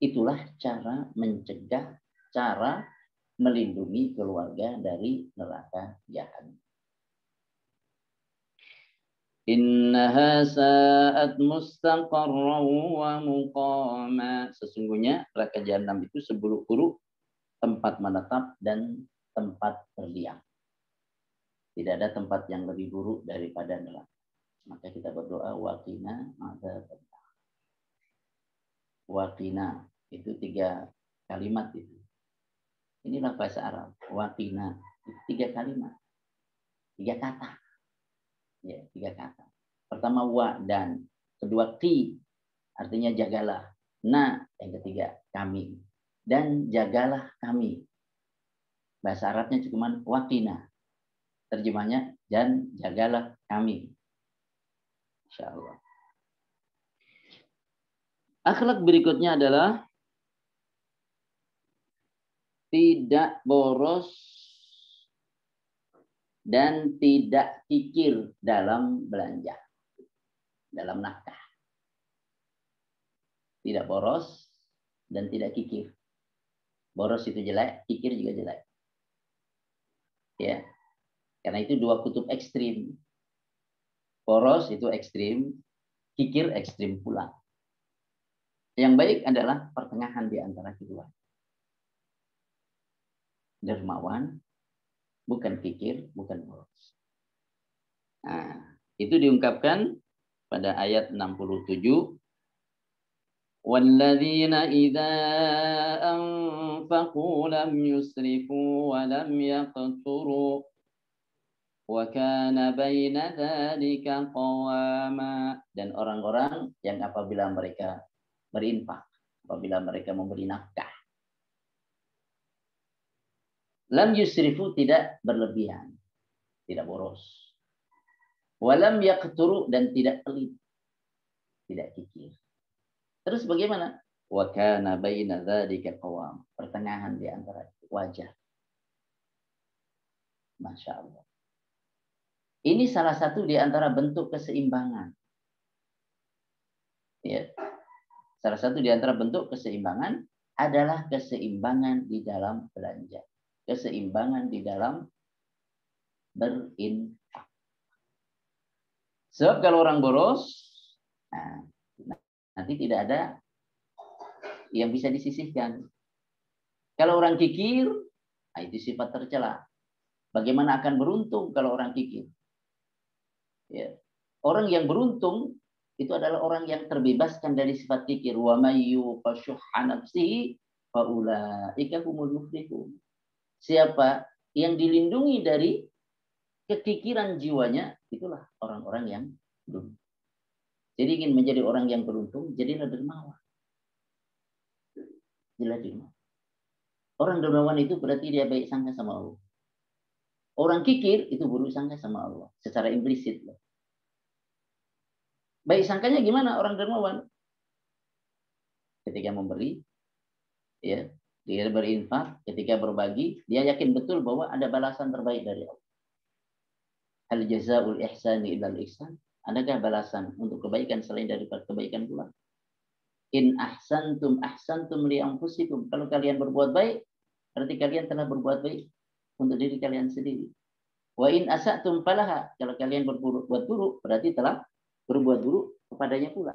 Itulah cara mencegah, cara melindungi keluarga dari neraka jahanam. Innaha sa'at mustaqarra wa muqama. Sesungguhnya neraka jahanam itu seburuk-buruk tempat menetap dan tempat berdiam. Tidak ada tempat yang lebih buruk daripada neraka. Maka kita berdoa waqina ada Waqina itu tiga kalimat itu. Inilah bahasa Arab. Watina itu tiga kalimat, tiga kata. Ya, tiga kata. Pertama wa dan, kedua ki artinya jagalah. Nah, yang ketiga kami dan jagalah kami. Bahasa Arabnya cuma wakina. Terjemahnya dan jagalah kami. Insya. Akhlak berikutnya adalah tidak boros dan tidak kikir dalam belanja, dalam nafkah. Tidak boros dan tidak kikir. Boros itu jelek, kikir juga jelek. Ya. Karena itu dua kutub ekstrim. Boros itu ekstrim, kikir ekstrim pula. Yang baik adalah pertengahan di antara kedua Dermawan, bukan kikir, bukan boros. Nah, itu diungkapkan pada ayat 67 والذين إذا أنفقوا لم يسرفوا ولم يقتروا وكان بين ذلك قواما dan orang-orang yang apabila mereka berinfak apabila mereka memberi nafkah lam yusrifu tidak berlebihan tidak boros walam yaqturu dan tidak pelit tidak kikir terus bagaimana wa kana baina dzalika qawam pertengahan di antara wajah Masya Allah. Ini salah satu di antara bentuk keseimbangan. Ya. Salah satu di antara bentuk keseimbangan adalah keseimbangan di dalam belanja. Keseimbangan di dalam berinfak. Sebab kalau orang boros, nah, nanti tidak ada yang bisa disisihkan. Kalau orang kikir, nah itu sifat tercela. Bagaimana akan beruntung kalau orang kikir? Ya. Orang yang beruntung itu adalah orang yang terbebaskan dari sifat kikir wa mayyu fasyuhha nafsihi faulaika humul siapa yang dilindungi dari kekikiran jiwanya itulah orang-orang yang beruntung jadi ingin menjadi orang yang beruntung jadilah dermawan. Jadilah dermawan. Orang dermawan itu berarti dia baik sangka sama Allah. Orang kikir itu buruk sangka sama Allah secara implisit loh. Baik sangkanya gimana orang dermawan? Ketika memberi, ya, dia berinfak, ketika berbagi, dia yakin betul bahwa ada balasan terbaik dari Allah. Hal jazaul ihsani ilal ihsan? Adakah balasan untuk kebaikan selain dari kebaikan pula? In ahsantum ahsantum li anfusikum. Kalau kalian berbuat baik, berarti kalian telah berbuat baik untuk diri kalian sendiri. Wa in asatum falaha. Kalau kalian berbuat buruk, berarti telah berbuat buruk kepadanya pula.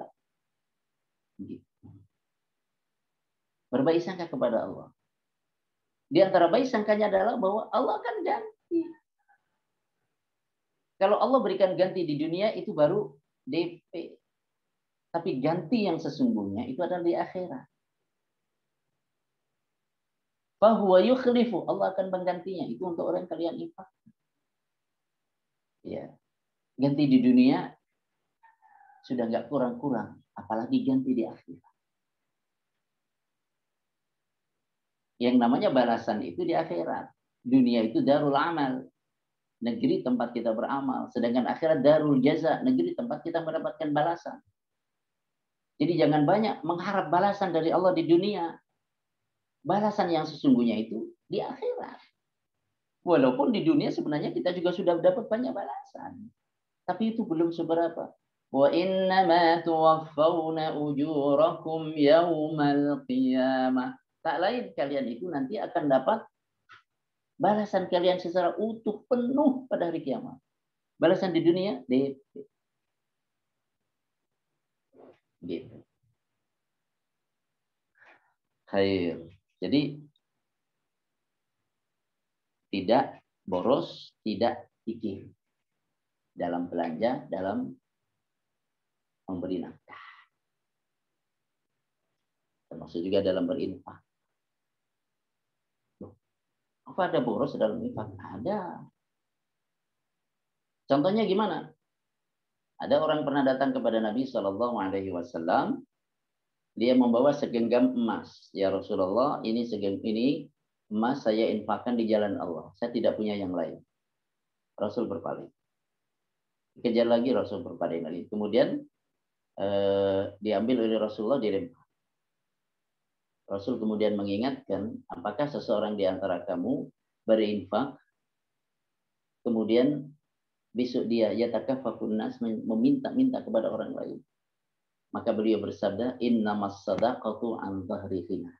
Berbaik sangka kepada Allah. Di antara baik sangkanya adalah bahwa Allah akan ganti. Kalau Allah berikan ganti di dunia itu baru DP. Tapi ganti yang sesungguhnya itu adalah di akhirat. Fahuwa yukhlifu. Allah akan menggantinya. Itu untuk orang kalian infak. Ya. Ganti di dunia sudah nggak kurang-kurang, apalagi ganti di akhirat. Yang namanya balasan itu di akhirat. Dunia itu darul amal, negeri tempat kita beramal, sedangkan akhirat darul jaza, negeri tempat kita mendapatkan balasan. Jadi jangan banyak mengharap balasan dari Allah di dunia. Balasan yang sesungguhnya itu di akhirat. Walaupun di dunia sebenarnya kita juga sudah dapat banyak balasan. Tapi itu belum seberapa. Wa innama tuwaffawna ujurakum yawmal qiyamah Tak lain kalian itu nanti akan dapat balasan kalian secara utuh penuh pada hari kiamat. Balasan di dunia DP. Gitu. Jadi tidak boros, tidak pikir dalam belanja, dalam memberi nafkah. Termasuk juga dalam berinfak. Apa ada boros dalam infak? Ada. Contohnya gimana? Ada orang pernah datang kepada Nabi Shallallahu Alaihi Wasallam. Dia membawa segenggam emas. Ya Rasulullah, ini segenggam ini emas saya infakkan di jalan Allah. Saya tidak punya yang lain. Rasul berpaling. Kejar lagi Rasul berpaling lagi. Kemudian eh, diambil oleh Rasulullah dilempar. Rasul kemudian mengingatkan, apakah seseorang di antara kamu berinfak, kemudian besok dia yatakaffafun nas meminta-minta kepada orang lain. Maka beliau bersabda, innamas sadaqatu an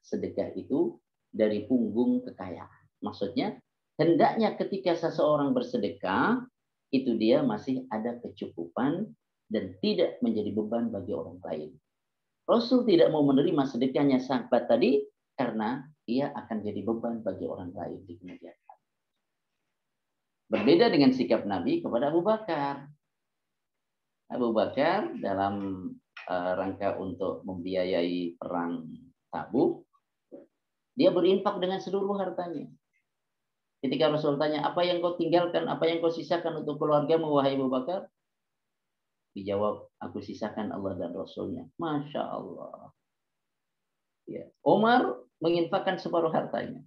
Sedekah itu dari punggung kekayaan. Maksudnya, hendaknya ketika seseorang bersedekah, itu dia masih ada kecukupan dan tidak menjadi beban bagi orang lain. Rasul tidak mau menerima sedekahnya sahabat tadi karena ia akan jadi beban bagi orang lain di kemudian hari. Berbeda dengan sikap Nabi kepada Abu Bakar. Abu Bakar dalam uh, rangka untuk membiayai perang Tabuk, dia berinfak dengan seluruh hartanya. Ketika Rasul tanya, apa yang kau tinggalkan, apa yang kau sisakan untuk keluargamu, wahai Abu Bakar? Dijawab, aku sisakan Allah dan Rasulnya. Masya Allah. Ya. Umar menginfakkan separuh hartanya.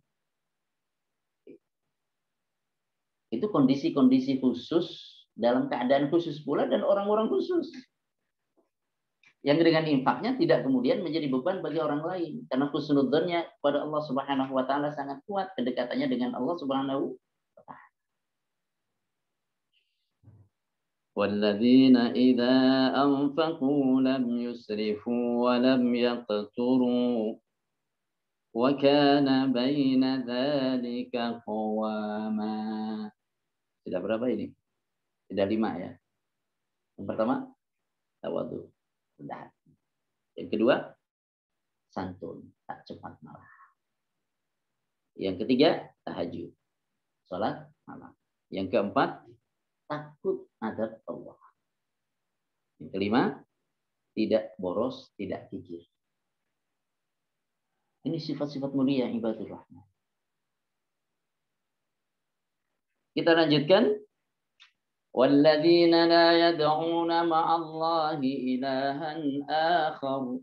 Itu kondisi-kondisi khusus dalam keadaan khusus pula dan orang-orang khusus. Yang dengan infaknya tidak kemudian menjadi beban bagi orang lain. Karena khusnudzonnya pada Allah Subhanahu wa taala sangat kuat kedekatannya dengan Allah Subhanahu والذين إذا أنفقوا لم يسرفوا ولم يقتروا وكان بين ذلك قواما Sudah berapa ini? Sudah lima ya. Yang pertama, tawadu. Sudah. Yang kedua, santun. Tak cepat marah. Yang ketiga, tahajud. Salat malam. Yang keempat, takut adab Allah. Yang kelima, tidak boros, tidak kikir. Ini sifat-sifat mulia ibadur rahman. Kita lanjutkan. والذين لا يدعون مع الله إلها آخر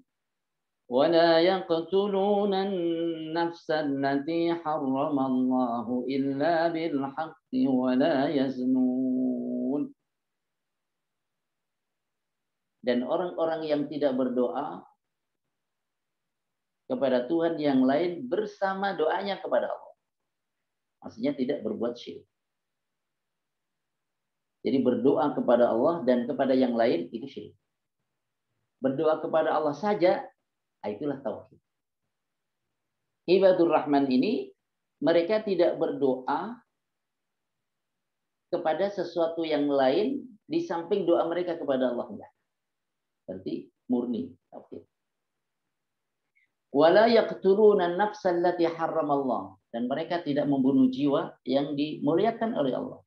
ولا يقتلون النفس التي حرم الله إلا بالحق ولا يزنون dan orang-orang yang tidak berdoa kepada Tuhan yang lain bersama doanya kepada Allah. Maksudnya tidak berbuat syirik. Jadi berdoa kepada Allah dan kepada yang lain itu syirik. Berdoa kepada Allah saja, ah, itulah tauhid. Ibadur Rahman ini mereka tidak berdoa kepada sesuatu yang lain di samping doa mereka kepada Allah. Enggak. Berarti murni tauhid. Wala yaqtuluna an-nafsa allati Allah dan mereka tidak membunuh jiwa yang dimuliakan oleh Allah.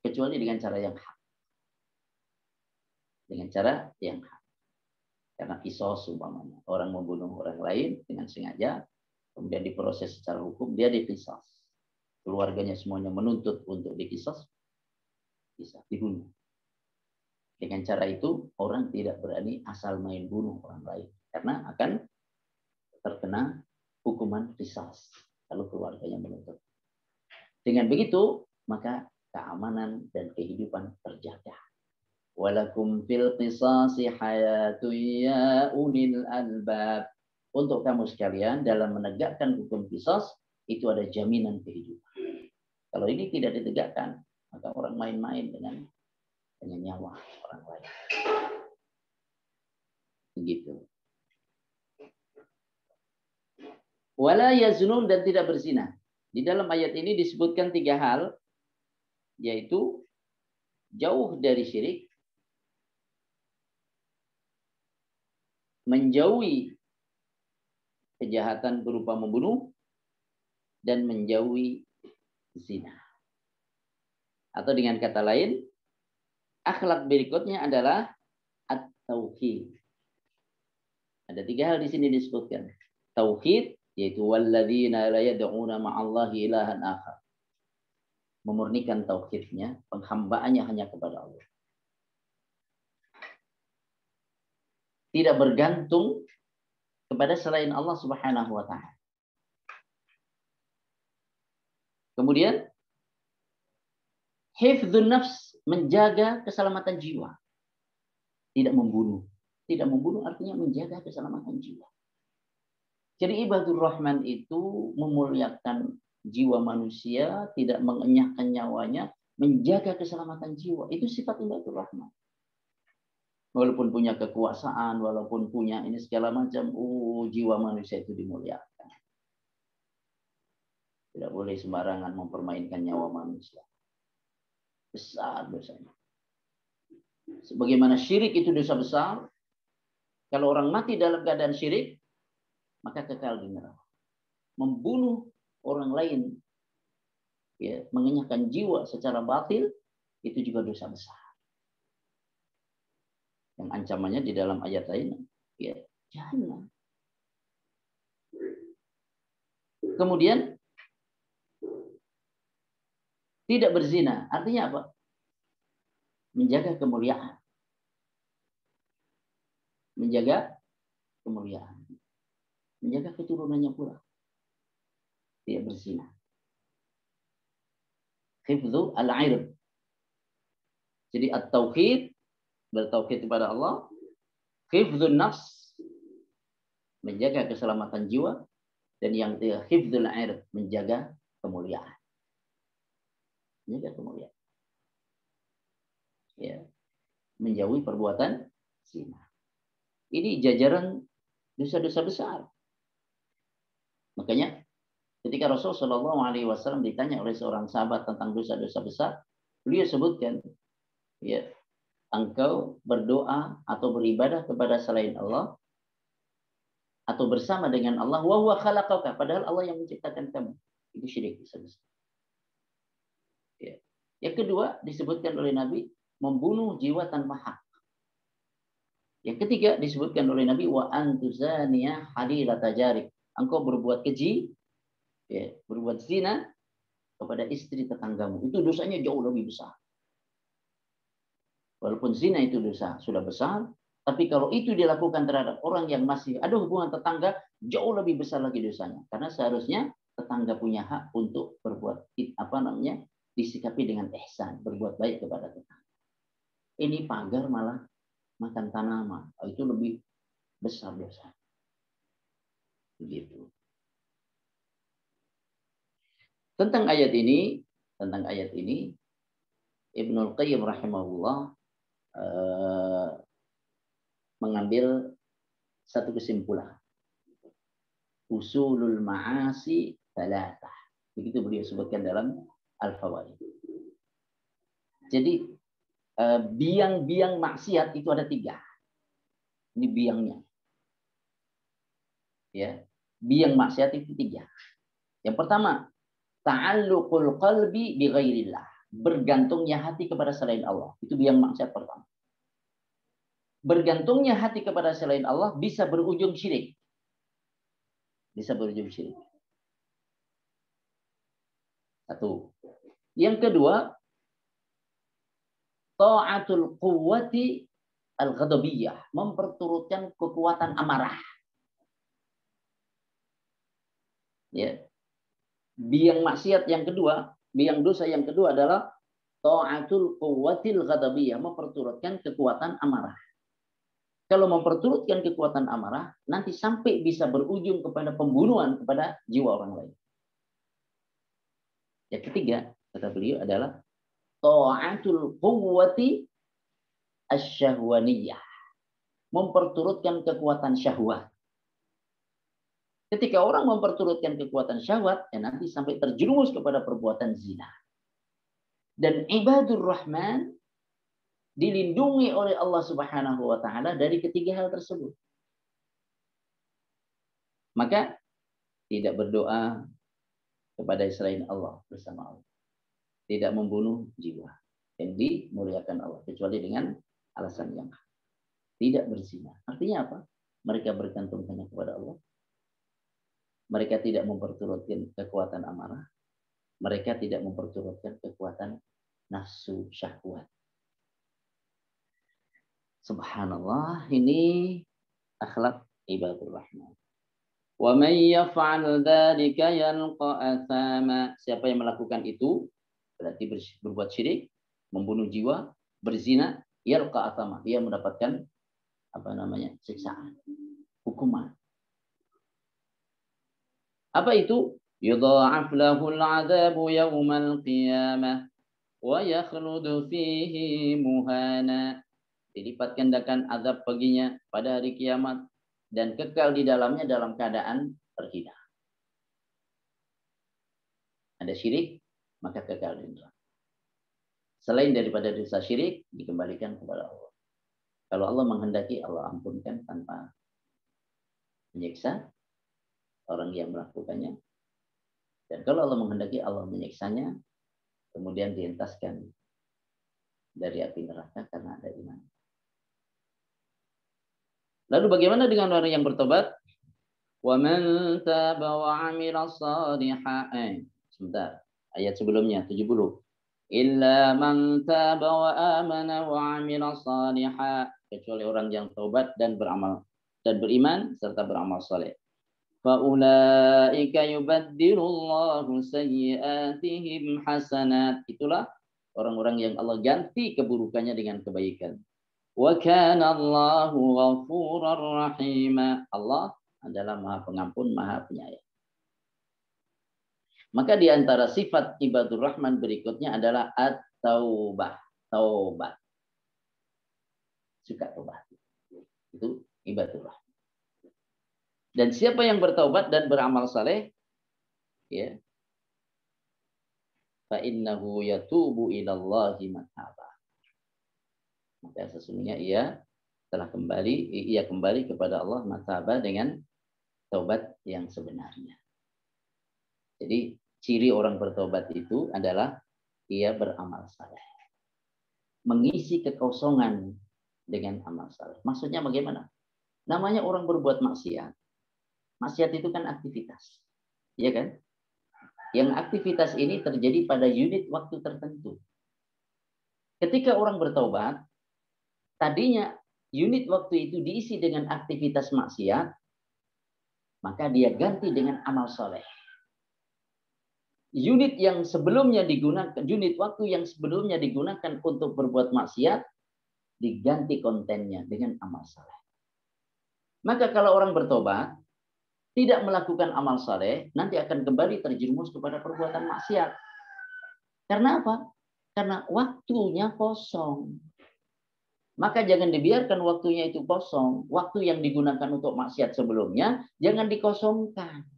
Kecuali dengan cara yang hak. Dengan cara yang hak. Karena kisos umpamanya. Orang membunuh orang lain dengan sengaja, kemudian diproses secara hukum, dia dikisos. Keluarganya semuanya menuntut untuk dikisos, bisa dibunuh. Dengan cara itu orang tidak berani asal main bunuh orang lain karena akan terkena hukuman qisas kalau keluarganya menuntut. Dengan begitu maka keamanan dan kehidupan terjaga. Walakum fil qisasi ya ulil albab. Untuk kamu sekalian dalam menegakkan hukum qisas itu ada jaminan kehidupan. Kalau ini tidak ditegakkan, maka orang main-main dengan dengan nyawa orang lain. Begitu. Wala yazunun dan tidak berzina. Di dalam ayat ini disebutkan tiga hal, yaitu jauh dari syirik, menjauhi kejahatan berupa membunuh, dan menjauhi zina. Atau dengan kata lain, akhlak berikutnya adalah at-tauhid. Ada tiga hal di sini disebutkan. Tauhid yaitu walladzina la yad'una ma'allahi ilahan akhar. Memurnikan tauhidnya, penghambaannya hanya kepada Allah. Tidak bergantung kepada selain Allah Subhanahu wa taala. Kemudian hifdzun nafs, menjaga keselamatan jiwa. tidak membunuh. Tidak membunuh artinya menjaga keselamatan jiwa. Jadi ibadur rahman itu memuliakan jiwa manusia, tidak mengenyahkan nyawanya, menjaga keselamatan jiwa. Itu sifat ibadur rahman. Walaupun punya kekuasaan, walaupun punya ini segala macam, uh, jiwa manusia itu dimuliakan. Tidak boleh sembarangan mempermainkan nyawa manusia. Besar dosanya. Sebagaimana syirik itu dosa besar, kalau orang mati dalam keadaan syirik, maka kekal di neraka. Membunuh orang lain, ya, mengenyahkan jiwa secara batil, itu juga dosa besar. Yang ancamannya di dalam ayat lain, ya, jangan. Kemudian tidak berzina, artinya apa? Menjaga kemuliaan menjaga kemuliaan. Menjaga keturunannya pula. Tidak berzina. Hifzu al-irb. Jadi at-tauhid bertauhid kepada Allah. Hifzun nafs menjaga keselamatan jiwa dan yang ketiga hifzul irb menjaga kemuliaan. Kemuliaan. Ya. Menjauhi perbuatan zina. Ini jajaran dosa-dosa besar. Makanya ketika Rasulullah Shallallahu Alaihi Wasallam ditanya oleh seorang sahabat tentang dosa-dosa besar, beliau sebutkan, ya, engkau berdoa atau beribadah kepada selain Allah atau bersama dengan Allah, wa huwa khalaqaka, padahal Allah yang menciptakan kamu. Itu syirik dosa besar. Ya. Yang kedua disebutkan oleh Nabi membunuh jiwa tanpa hak. Yang ketiga disebutkan oleh Nabi wa antuzania halilata jarik. Engkau berbuat keji, ya, berbuat zina kepada istri tetanggamu. Itu dosanya jauh lebih besar. Walaupun zina itu dosa sudah besar, tapi kalau itu dilakukan terhadap orang yang masih ada hubungan tetangga, jauh lebih besar lagi dosanya. Karena seharusnya tetangga punya hak untuk berbuat apa namanya disikapi dengan ihsan, berbuat baik kepada tetangga. Ini pagar malah makan tanaman. Oh, itu lebih besar dosa. Begitu. Tentang ayat ini, tentang ayat ini, Ibnul Qayyim rahimahullah eh, mengambil satu kesimpulan. Usulul ma'asi talatah. Begitu beliau sebutkan dalam Al-Fawaid. Jadi Eh, biang-biang maksiat itu ada tiga. Ini biangnya. Ya, biang maksiat itu tiga. Yang pertama, ta'alluqul qalbi bi ghairillah. Bergantungnya hati kepada selain Allah. Itu biang maksiat pertama. Bergantungnya hati kepada selain Allah bisa berujung syirik. Bisa berujung syirik. Satu. Yang kedua, ta'atul quwwati al-ghadabiyah, memperturutkan kekuatan amarah. Ya. Biang maksiat yang kedua, biang dosa yang kedua adalah ta'atul quwwatil ghadabiyah, memperturutkan kekuatan amarah. Kalau memperturutkan kekuatan amarah, nanti sampai bisa berujung kepada pembunuhan kepada jiwa orang lain. Yang ketiga, kata beliau adalah ta'atul quwwati asyahwaniyah. Memperturutkan kekuatan syahwat. Ketika orang memperturutkan kekuatan syahwat, ya nanti sampai terjerumus kepada perbuatan zina. Dan ibadur rahman dilindungi oleh Allah Subhanahu wa taala dari ketiga hal tersebut. Maka tidak berdoa kepada selain Allah bersama Allah tidak membunuh jiwa yang dimuliakan Allah kecuali dengan alasan yang tidak berzina. Artinya apa? Mereka bergantung hanya kepada Allah. Mereka tidak memperturutkan kekuatan amarah. Mereka tidak memperturutkan kekuatan nafsu syahwat. Subhanallah, ini akhlak ibadur rahman. Wa may yaf'al dzalika yalqa athama. Siapa yang melakukan itu berarti berbuat syirik, membunuh jiwa, berzina, yalqa atama. Dia mendapatkan apa namanya? siksaan, hukuman. Apa itu? Yudha'af lahu al-'adzabu yawmal qiyamah wa yakhludu fihi muhana. Dilipat gandakan azab baginya pada hari kiamat dan kekal di dalamnya dalam keadaan terhina. Ada syirik, maka kekal di. Selain daripada dosa syirik, dikembalikan kepada Allah. Kalau Allah menghendaki, Allah ampunkan tanpa menyiksa orang yang melakukannya. Dan kalau Allah menghendaki, Allah menyiksanya, kemudian dientaskan dari api neraka karena ada iman. Lalu bagaimana dengan orang yang bertobat? Wa man taba wa amila. Eh, sebentar. Ayat sebelumnya 70. Illa man taba wa amana wa amila salihan. Kecuali orang yang taubat dan beramal dan beriman serta beramal saleh. Faulaika yubaddilullahu sayyiatihim hasanat. Itulah orang-orang yang Allah ganti keburukannya dengan kebaikan. Wa kana Allahu ghafurar rahima. Allah adalah Maha Pengampun, Maha Penyayang. Maka di antara sifat ibadur rahman berikutnya adalah at-taubah. Taubat. Suka taubat. Itu ibadur rahman. Dan siapa yang bertaubat dan beramal saleh, ya, fa innahu yatubu ilallahi mataba. Maka sesungguhnya ia telah kembali, ia kembali kepada Allah mataba dengan taubat yang sebenarnya. Jadi ciri orang bertobat itu adalah ia beramal saleh. Mengisi kekosongan dengan amal saleh. Maksudnya bagaimana? Namanya orang berbuat maksiat. Maksiat itu kan aktivitas. Iya kan? Yang aktivitas ini terjadi pada unit waktu tertentu. Ketika orang bertobat, tadinya unit waktu itu diisi dengan aktivitas maksiat, maka dia ganti dengan amal soleh. Unit yang sebelumnya digunakan, unit waktu yang sebelumnya digunakan untuk berbuat maksiat, diganti kontennya dengan amal soleh. Maka kalau orang bertobat, tidak melakukan amal saleh, nanti akan kembali terjerumus kepada perbuatan maksiat. Karena apa? Karena waktunya kosong. Maka jangan dibiarkan waktunya itu kosong. Waktu yang digunakan untuk maksiat sebelumnya, jangan dikosongkan.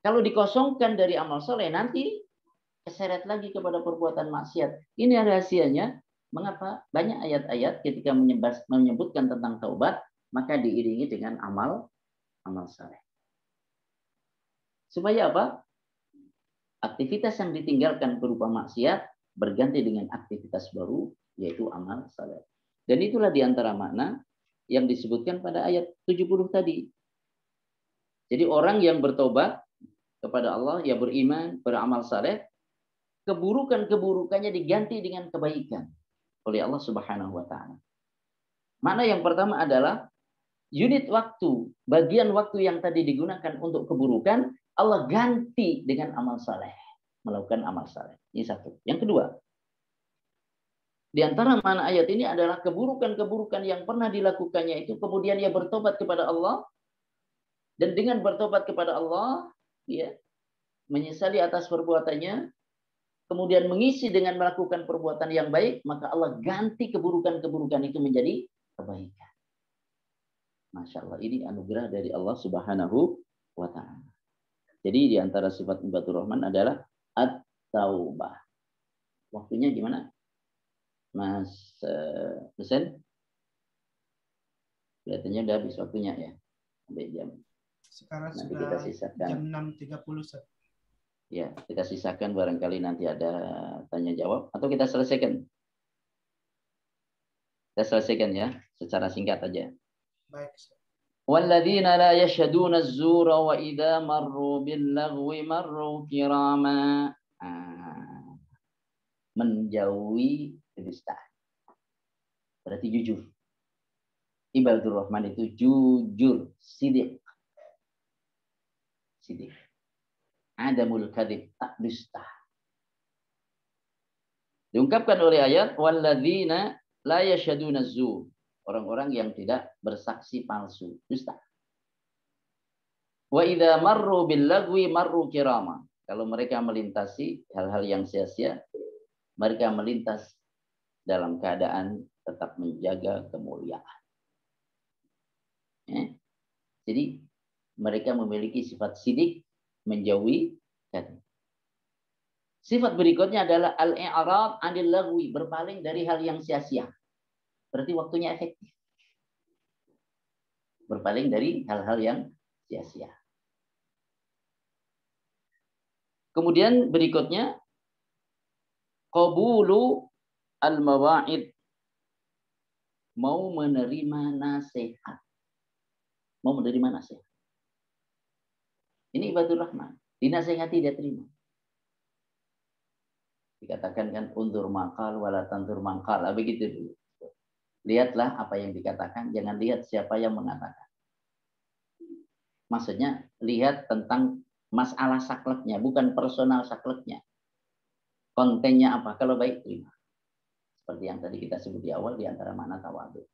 Kalau dikosongkan dari amal soleh, nanti keseret lagi kepada perbuatan maksiat. Ini rahasianya. Mengapa banyak ayat-ayat ketika menyebutkan tentang taubat, maka diiringi dengan amal amal saleh. Supaya apa? Aktivitas yang ditinggalkan berupa maksiat berganti dengan aktivitas baru yaitu amal saleh. Dan itulah di antara makna yang disebutkan pada ayat 70 tadi. Jadi orang yang bertobat kepada Allah, yang beriman, beramal saleh, keburukan-keburukannya diganti dengan kebaikan oleh Allah Subhanahu wa taala. Mana yang pertama adalah unit waktu, bagian waktu yang tadi digunakan untuk keburukan, Allah ganti dengan amal saleh. Melakukan amal saleh. Ini satu. Yang kedua, di antara mana ayat ini adalah keburukan-keburukan yang pernah dilakukannya itu, kemudian ia bertobat kepada Allah, dan dengan bertobat kepada Allah, ya, menyesali atas perbuatannya, kemudian mengisi dengan melakukan perbuatan yang baik, maka Allah ganti keburukan-keburukan itu menjadi kebaikan. Masya Allah, ini anugerah dari Allah Subhanahu wa Ta'ala. Jadi di antara sifat ibadur rahman adalah at-taubah. Waktunya gimana? Mas uh? Kelihatannya udah habis waktunya ya. Sampai jam. Sekarang nanti sudah kita sisakan. jam 6.30. Ya, kita sisakan barangkali nanti ada tanya jawab atau kita selesaikan. Kita selesaikan ya, secara singkat aja. Baik. والذين لا يشهدون الزور وإذا مروا باللغو مروا كراما menjauhi kedustaan. Berarti jujur. Ibadur Rahman itu jujur, sidik. Sidik. Adamul kadib, tak dusta. Diungkapkan oleh ayat, walladzina la yashaduna zu. Orang-orang yang tidak bersaksi palsu, dusta. Wa idza marru bil lagwi marru kirama. Kalau mereka melintasi hal-hal yang sia-sia, mereka melintas dalam keadaan tetap menjaga kemuliaan. Ya. Jadi mereka memiliki sifat sidik menjauhi dan Sifat berikutnya adalah al-i'rad 'anil lagwi, berpaling dari hal yang sia-sia. Berarti waktunya efektif. Berpaling dari hal-hal yang sia-sia. Kemudian berikutnya qabulu al-mawa'id. Mau menerima nasihat. Mau menerima nasihat. Ini ibadur rahman. Dinasehati dia terima. Dikatakan kan undur mangkal wala tantur mangkal. Ah, begitu dulu. Lihatlah apa yang dikatakan, jangan lihat siapa yang mengatakan. Maksudnya lihat tentang masalah sakleknya, bukan personal sakleknya. Kontennya apa? Kalau baik terima. Seperti yang tadi kita sebut di awal di antara mana tawadu.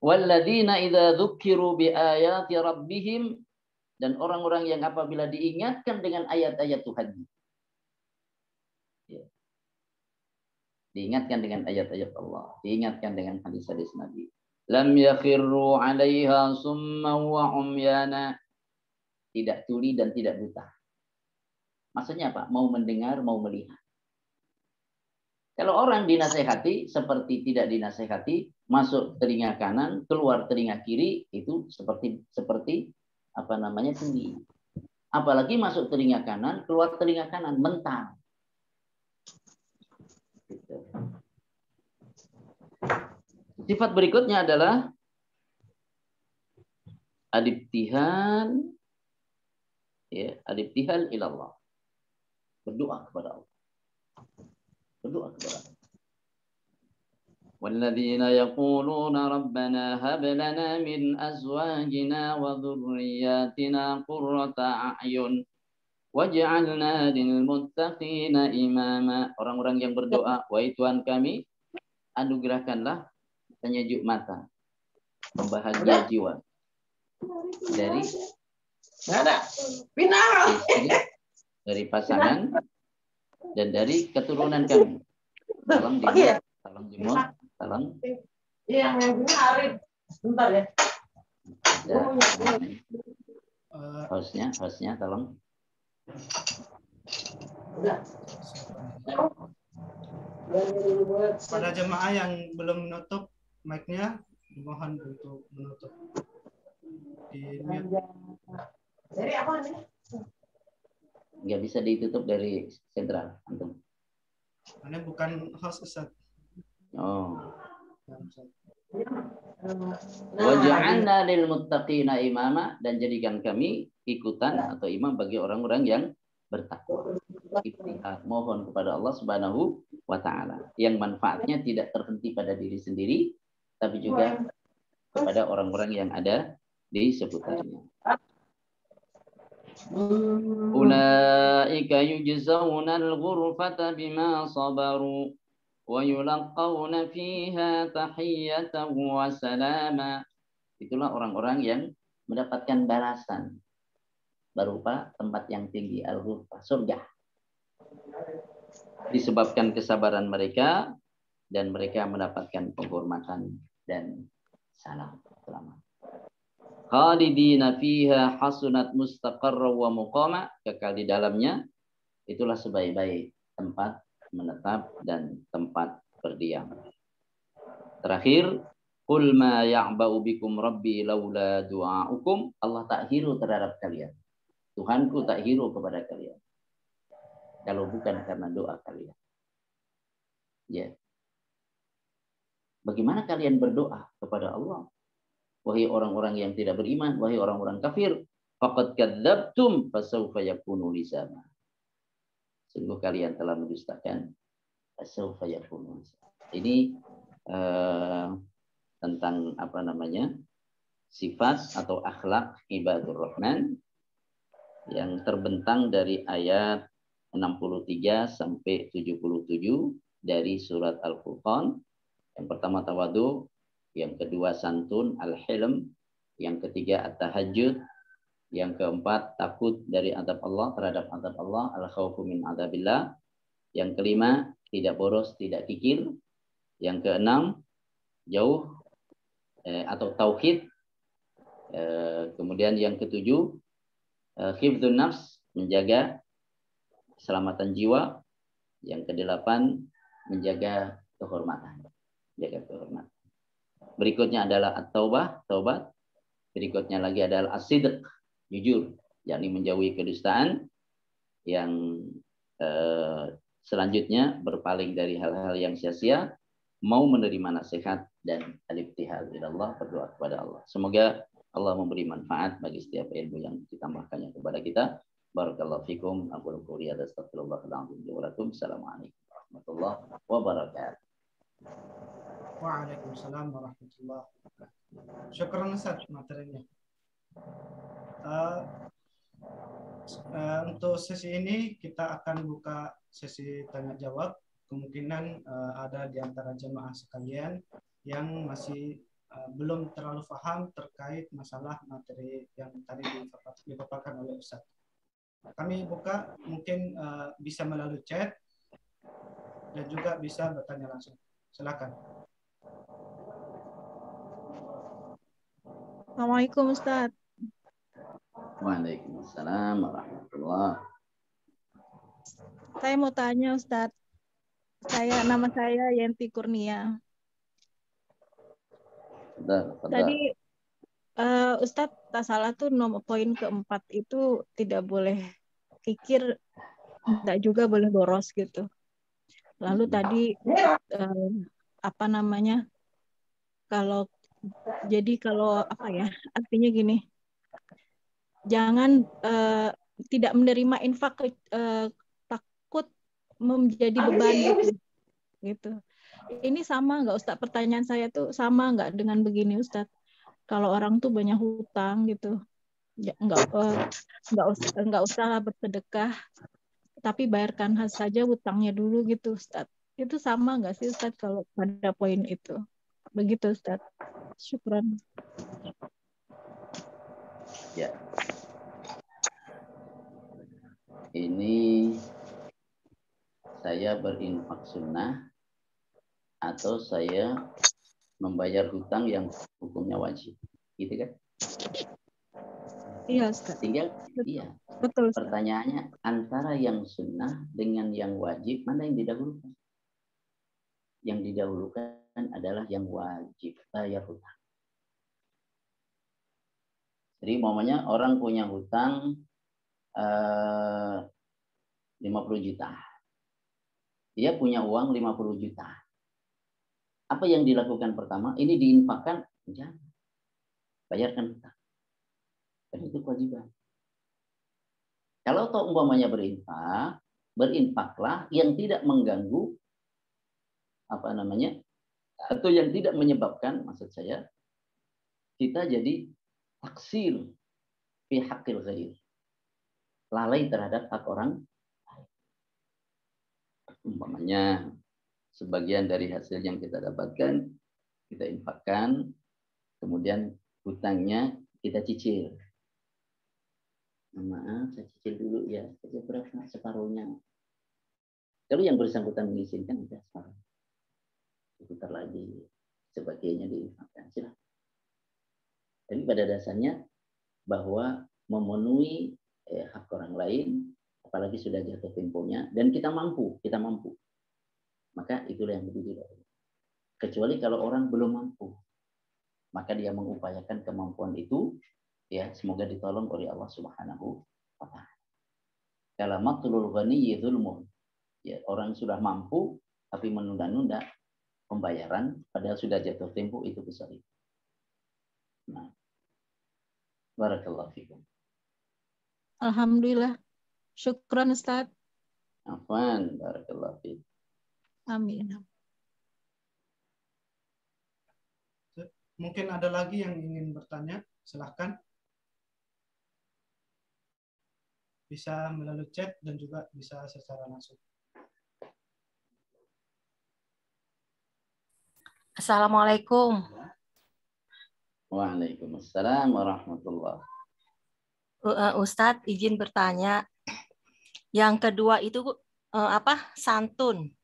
Walladzina idza dzukiru bi ayati rabbihim dan orang-orang yang apabila diingatkan dengan ayat-ayat Tuhan Diingatkan dengan ayat-ayat Allah. Diingatkan dengan hadis-hadis Nabi. Lam yakhirru 'alaiha summa wa umyana. Tidak tuli dan tidak buta. Maksudnya apa? Mau mendengar, mau melihat. Kalau orang dinasehati seperti tidak dinasehati, masuk telinga kanan, keluar telinga kiri, itu seperti seperti apa namanya tinggi. Apalagi masuk telinga kanan, keluar telinga kanan, mentah. Gitu. Sifat berikutnya adalah adibtihan ya, adibtihal ilallah. Berdoa kepada Allah. Berdoa kepada Allah. والذين يقولون ربنا هب لنا من أزواجنا وذرياتنا قرة أعين Waj'alna lil muttaqina imama. Orang-orang yang berdoa, wahai Tuhan kami, anugerahkanlah penyejuk mata, membahagia jiwa. Dari ada. Dari pasangan dan dari keturunan kami. Tolong di tolong jemur, tolong. Iya, yang punya Arif. Bentar ya. Hostnya, hostnya tolong. Pada jemaah yang belum menutup mic-nya, mohon untuk menutup. Di mute. Dari apa nih? Nggak bisa ditutup dari sentral, antum. Ini bukan host Ustaz. Oh. Waja'alna lil muttaqina imama dan jadikan kami ikutan atau imam bagi orang-orang yang bertakwa. Iftihar, mohon kepada Allah Subhanahu wa taala yang manfaatnya tidak terhenti pada diri sendiri tapi juga kepada orang-orang yang ada di seputarnya. Ulaika yujzauna al-ghurfata bima sabaru fiha tahiyatan wa salama. Itulah orang-orang yang mendapatkan balasan. Berupa tempat yang tinggi al surga. Disebabkan kesabaran mereka dan mereka mendapatkan penghormatan dan salam selamat. Khalidina fiha hasunat mustaqarra wa muqama kekal di dalamnya itulah sebaik-baik tempat menetap dan tempat berdiam terakhir Qul ma ya'ba'u bikum rabbi laula du'aukum Allah tak hiru terhadap kalian Tuhanku tak hero kepada kalian. Kalau bukan karena doa kalian. Ya. Bagaimana kalian berdoa kepada Allah? Wahai orang-orang yang tidak beriman, wahai orang-orang kafir, faqad kadzabtum fasawfa yakunu lisama. Sungguh kalian telah mendustakan. Ini uh, tentang apa namanya? sifat atau akhlak ibadur rahman yang terbentang dari ayat 63 sampai 77 dari surat Al-Furqan. Yang pertama tawadu, yang kedua santun, al-hilm, yang ketiga at-tahajud, yang keempat takut dari adab Allah terhadap adab Allah, al-khawfu min adabillah. Yang kelima, tidak boros, tidak kikir. Yang keenam, jauh eh, atau tauhid. Eh, kemudian yang ketujuh, eh, hifdzun nafs, menjaga keselamatan jiwa. Yang kedelapan, menjaga kehormatan. Jaga kehormatan. Berikutnya adalah at-taubah, taubat. Berikutnya lagi adalah as-sidq, jujur, yakni menjauhi kedustaan. Yang eh, selanjutnya berpaling dari hal-hal yang sia-sia, mau menerima nasihat dan aliftihal Allah berdoa kepada Allah. Semoga Allah memberi manfaat bagi setiap ilmu yang ditambahkannya kepada kita. Barakallahu fikum. Aku astaghfirullahaladzim wa lakum. Assalamualaikum warahmatullahi wabarakatuh. Waalaikumsalam warahmatullahi wabarakatuh. Syukran Ustaz materinya. Uh, uh, untuk sesi ini kita akan buka sesi tanya jawab. Kemungkinan uh, ada di antara jemaah sekalian yang masih belum terlalu paham terkait masalah materi yang tadi dipaparkan oleh Ustaz. Kami buka mungkin bisa melalui chat dan juga bisa bertanya langsung. Silakan. Assalamualaikum Ustaz. Waalaikumsalam warahmatullahi Saya mau tanya Ustaz. Saya nama saya Yenti Kurnia. Bentar, bentar. Tadi uh, Ustadz tak salah tuh nomor poin keempat itu tidak boleh pikir, tidak juga boleh boros gitu. Lalu tadi uh, apa namanya? Kalau jadi kalau apa ya artinya gini, jangan uh, tidak menerima infak uh, takut menjadi beban gitu. gitu. Ini sama nggak Ustadz? Pertanyaan saya tuh sama nggak dengan begini Ustadz? Kalau orang tuh banyak hutang gitu, ya, nggak uh, nggak usah nggak usah bersedekah, tapi bayarkan saja hutangnya dulu gitu Ustadz. Itu sama nggak sih Ustadz kalau pada poin itu? Begitu Ustadz. Syukran. Ya. Ini saya berinfak sunnah atau saya membayar hutang yang hukumnya wajib. Gitu kan? Iya, Ustaz. Tinggal Betul. iya. Betul. Ustaz. Pertanyaannya antara yang sunnah dengan yang wajib mana yang didahulukan? Yang didahulukan adalah yang wajib bayar hutang. Jadi momennya orang punya hutang eh, 50 juta. Dia punya uang 50 juta. Apa yang dilakukan pertama? Ini diinfakkan, jangan. Bayarkan hutang. Dan itu kewajiban. Kalau toh umpamanya berinfak, berinfaklah yang tidak mengganggu apa namanya atau yang tidak menyebabkan maksud saya kita jadi taksir haqqil ghair. Lalai terhadap hak orang. Umpamanya sebagian dari hasil yang kita dapatkan kita infakkan, kemudian hutangnya kita cicil. Maaf, saya cicil dulu ya. Cicil berapa? Separuhnya. Kalau yang bersangkutan mengizinkan, udah separuh. Putar lagi. Sebagainya diinfakkan. Silahkan. Tapi pada dasarnya bahwa memenuhi eh, hak orang lain, apalagi sudah jatuh temponya, dan kita mampu, kita mampu. Maka itulah yang lebih. Kecuali kalau orang belum mampu, maka dia mengupayakan kemampuan itu, ya semoga ditolong oleh Allah Subhanahu wa taala. Kalamatul ghaniyyi dzulmun. Ya, orang sudah mampu tapi menunda-nunda pembayaran padahal sudah jatuh tempo itu kesalahan. Nah. Barakallahu fikum. Alhamdulillah. Syukran Ustaz. Afwan, barakallahu fikum. Amin. Mungkin ada lagi yang ingin bertanya, silahkan. Bisa melalui chat dan juga bisa secara langsung. Assalamualaikum. Waalaikumsalam warahmatullah. Uh, Ustadz izin bertanya. Yang kedua itu uh, apa? Santun.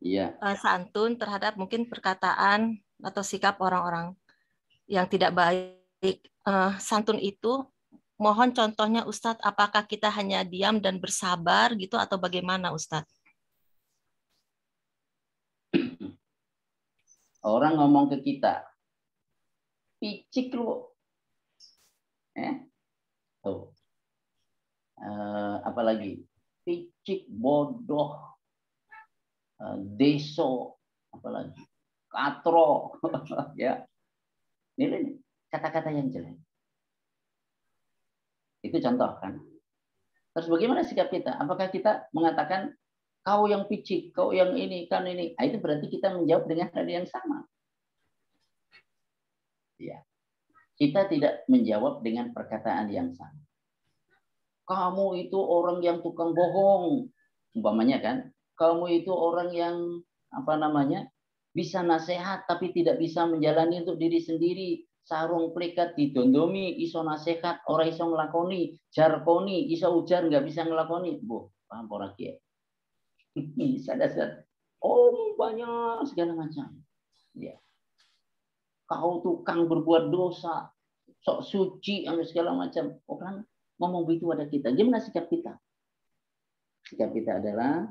Iya. Uh, santun terhadap mungkin perkataan atau sikap orang-orang yang tidak baik. Uh, santun itu mohon contohnya Ustadz, apakah kita hanya diam dan bersabar gitu atau bagaimana Ustadz? Orang ngomong ke kita, picik lu. Eh? Tuh. Uh, apalagi? Picik bodoh. Uh, deso. Apalagi? Katro. Ya. Ini kata-kata yang jelek. Itu contoh kan? Terus bagaimana sikap kita? Apakah kita mengatakan kau yang picik kau yang ini kan ini? Nah, itu berarti kita menjawab dengan hal yang sama ya kita tidak menjawab dengan perkataan yang sama. Kamu itu orang yang tukang bohong, umpamanya kan? Kamu itu orang yang apa namanya? bisa nasihat tapi tidak bisa menjalani untuk diri sendiri. Sarung plikat didondomi, iso nasihat, orang iso ngelakoni, jarkoni, iso ujar nggak bisa ngelakoni. Bu, paham orang kia. Sadar-sadar. Oh, banyak segala macam. Ya kau tukang berbuat dosa, sok suci, segala macam. Orang ngomong begitu pada kita. Gimana sikap kita? Sikap kita adalah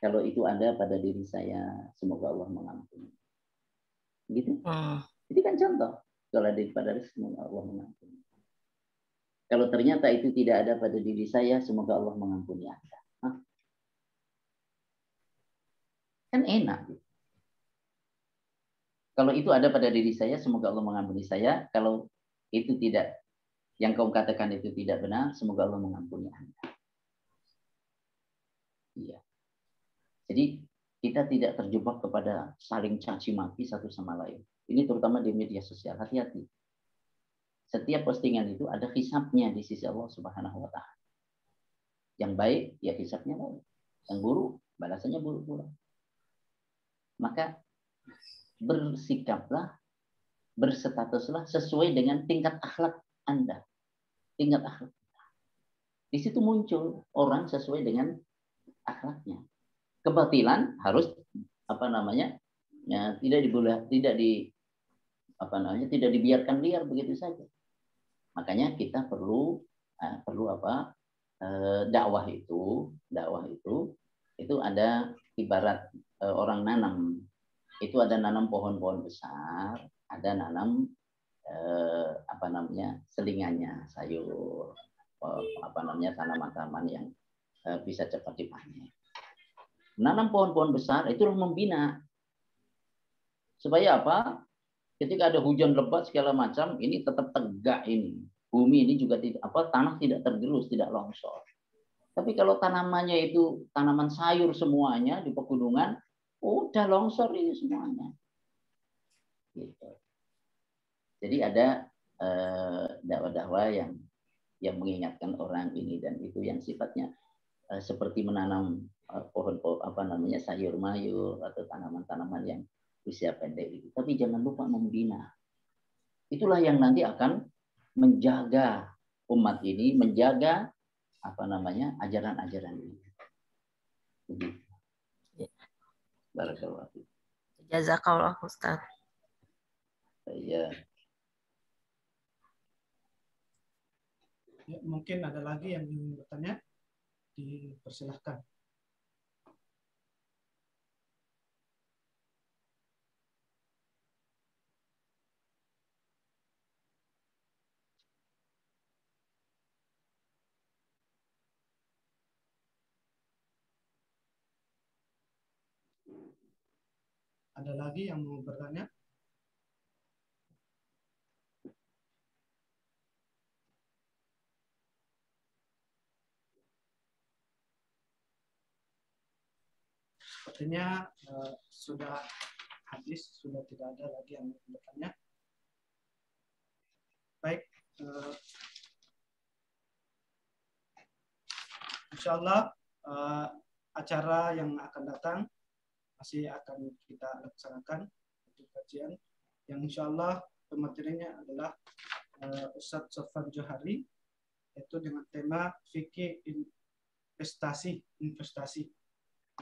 kalau itu ada pada diri saya, semoga Allah mengampuni. Gitu. Hmm. Itu kan contoh. Kalau ada pada diri semoga Allah mengampuni. Kalau ternyata itu tidak ada pada diri saya, semoga Allah mengampuni Anda. Hah? Kan enak. Kalau itu ada pada diri saya, semoga Allah mengampuni saya. Kalau itu tidak, yang kau katakan itu tidak benar, semoga Allah mengampuni Anda. Iya. Jadi kita tidak terjebak kepada saling caci maki satu sama lain. Ini terutama di media sosial. Hati-hati. Setiap postingan itu ada hisapnya di sisi Allah Subhanahu wa taala. Yang baik ya hisapnya baik. Yang buruk balasannya buruk pula. Maka bersikaplah, berstatuslah sesuai dengan tingkat akhlak Anda. Tingkat akhlak. Di situ muncul orang sesuai dengan akhlaknya. Kebatilan harus apa namanya? Ya, tidak diboleh, tidak di apa namanya? tidak dibiarkan liar begitu saja. Makanya kita perlu eh, perlu apa? Eh, dakwah itu, dakwah itu itu ada ibarat eh, orang nanam itu ada nanam pohon-pohon besar, ada nanam eh, apa namanya selingannya sayur, eh, apa namanya tanaman-tanaman yang eh, bisa cepat dipanen. Nanam pohon-pohon besar itu membina supaya apa? Ketika ada hujan lebat segala macam, ini tetap tegak ini. Bumi ini juga tidak apa tanah tidak tergerus, tidak longsor. Tapi kalau tanamannya itu tanaman sayur semuanya di pegunungan, udah longsor ini semuanya. Gitu. Jadi ada eh, dakwah-dakwah yang yang mengingatkan orang ini dan itu yang sifatnya eh, seperti menanam eh, pohon, pohon apa namanya sayur mayur atau tanaman-tanaman yang usia pendek itu. Tapi jangan lupa membina. Itulah yang nanti akan menjaga umat ini, menjaga apa namanya ajaran-ajaran ini. Begitu. Barakallah. Jazakallah Ustaz. Iya. Ya, mungkin ada lagi yang ingin bertanya, dipersilahkan. Ada lagi yang mau bertanya? Sepertinya uh, sudah habis, sudah tidak ada lagi yang bertanya. Baik, uh, insya Allah uh, acara yang akan datang masih akan kita laksanakan untuk kajian yang insya Allah pematerinya adalah uh, Ustadz Sofan Johari yaitu dengan tema fikih investasi investasi.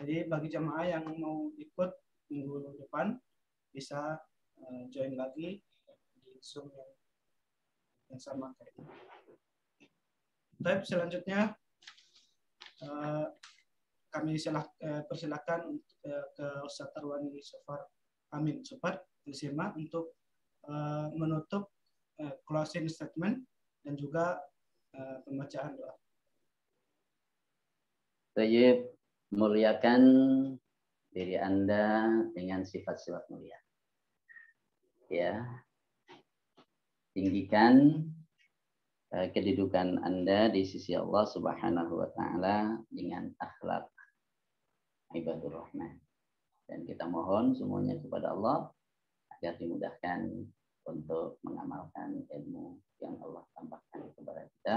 Jadi bagi jamaah yang mau ikut minggu depan bisa uh, join lagi di Zoom yang, yang sama kayak ini. Baik, selanjutnya uh, kami silah, uh, persilakan uh, ke Ustaz Arwani Sofar Amin Sofar LCMA untuk uh, menutup uh, closing statement dan juga uh, pembacaan doa. Tayyib, muliakan diri Anda dengan sifat-sifat mulia. Ya. Tinggikan uh, kedudukan Anda di sisi Allah Subhanahu wa taala dengan akhlak ibadur rahman. Dan kita mohon semuanya kepada Allah agar dimudahkan untuk mengamalkan ilmu yang Allah tambahkan kepada kita.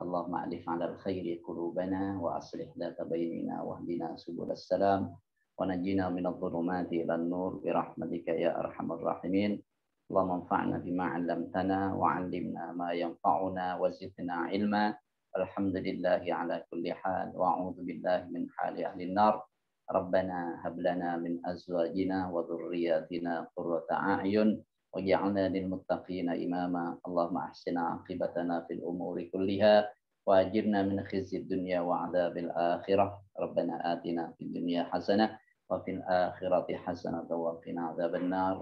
Allahumma alif ala khairi qulubana wa aslih data bainina wa hdina subul salam wa najina min adh-dhulumati ila nur bi rahmatika ya arhamar rahimin. Allahumma anfa'na bima 'allamtana wa 'allimna ma yanfa'una wa zidna ilma. Alhamdulillahi ala kulli hal wa a'udzu billahi min hali ahli nar. ربنا هب لنا من أزواجنا وذرياتنا قرة أعين وجعلنا للمتقين إماما. اللهم أحسن عاقبتنا في الأمور كلها وأجرنا من خزي الدنيا وعذاب الآخرة. ربنا آتنا في الدنيا حسنة وفي الآخرة حسنة وقنا عذاب النار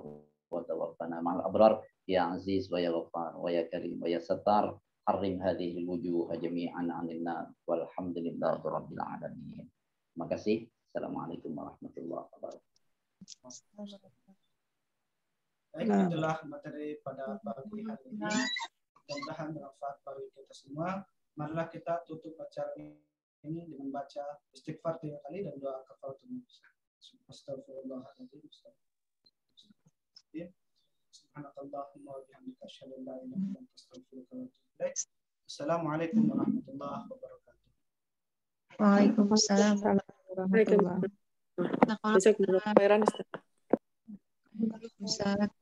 وتوفنا مع الأبرار. يا عزيز ويا غفار ويا كريم ويا ستار. harim hadhihi wujuh jami'an 'anil nar walhamdulillahi rabbil alamin. Terima kasih. Assalamualaikum warahmatullahi wabarakatuh. Baik, itulah materi pada pagi hari ini. Mudah-mudahan bermanfaat bagi kita semua. Marilah kita tutup acara ini dengan baca istighfar tiga kali dan doa kafaratul majlis. Astagfirullahaladzim. Astagfirullahaladzim. Subhanakallahumma wa bihamdika asyhadu an la ilaha illa anta astaghfiruka wa atubu ilaik. Assalamualaikum warahmatullahi wabarakatuh. Waalaikumsalam warahmatullahi Waalaikumsalam. Besok khairan Ustaz. wabarakatuh.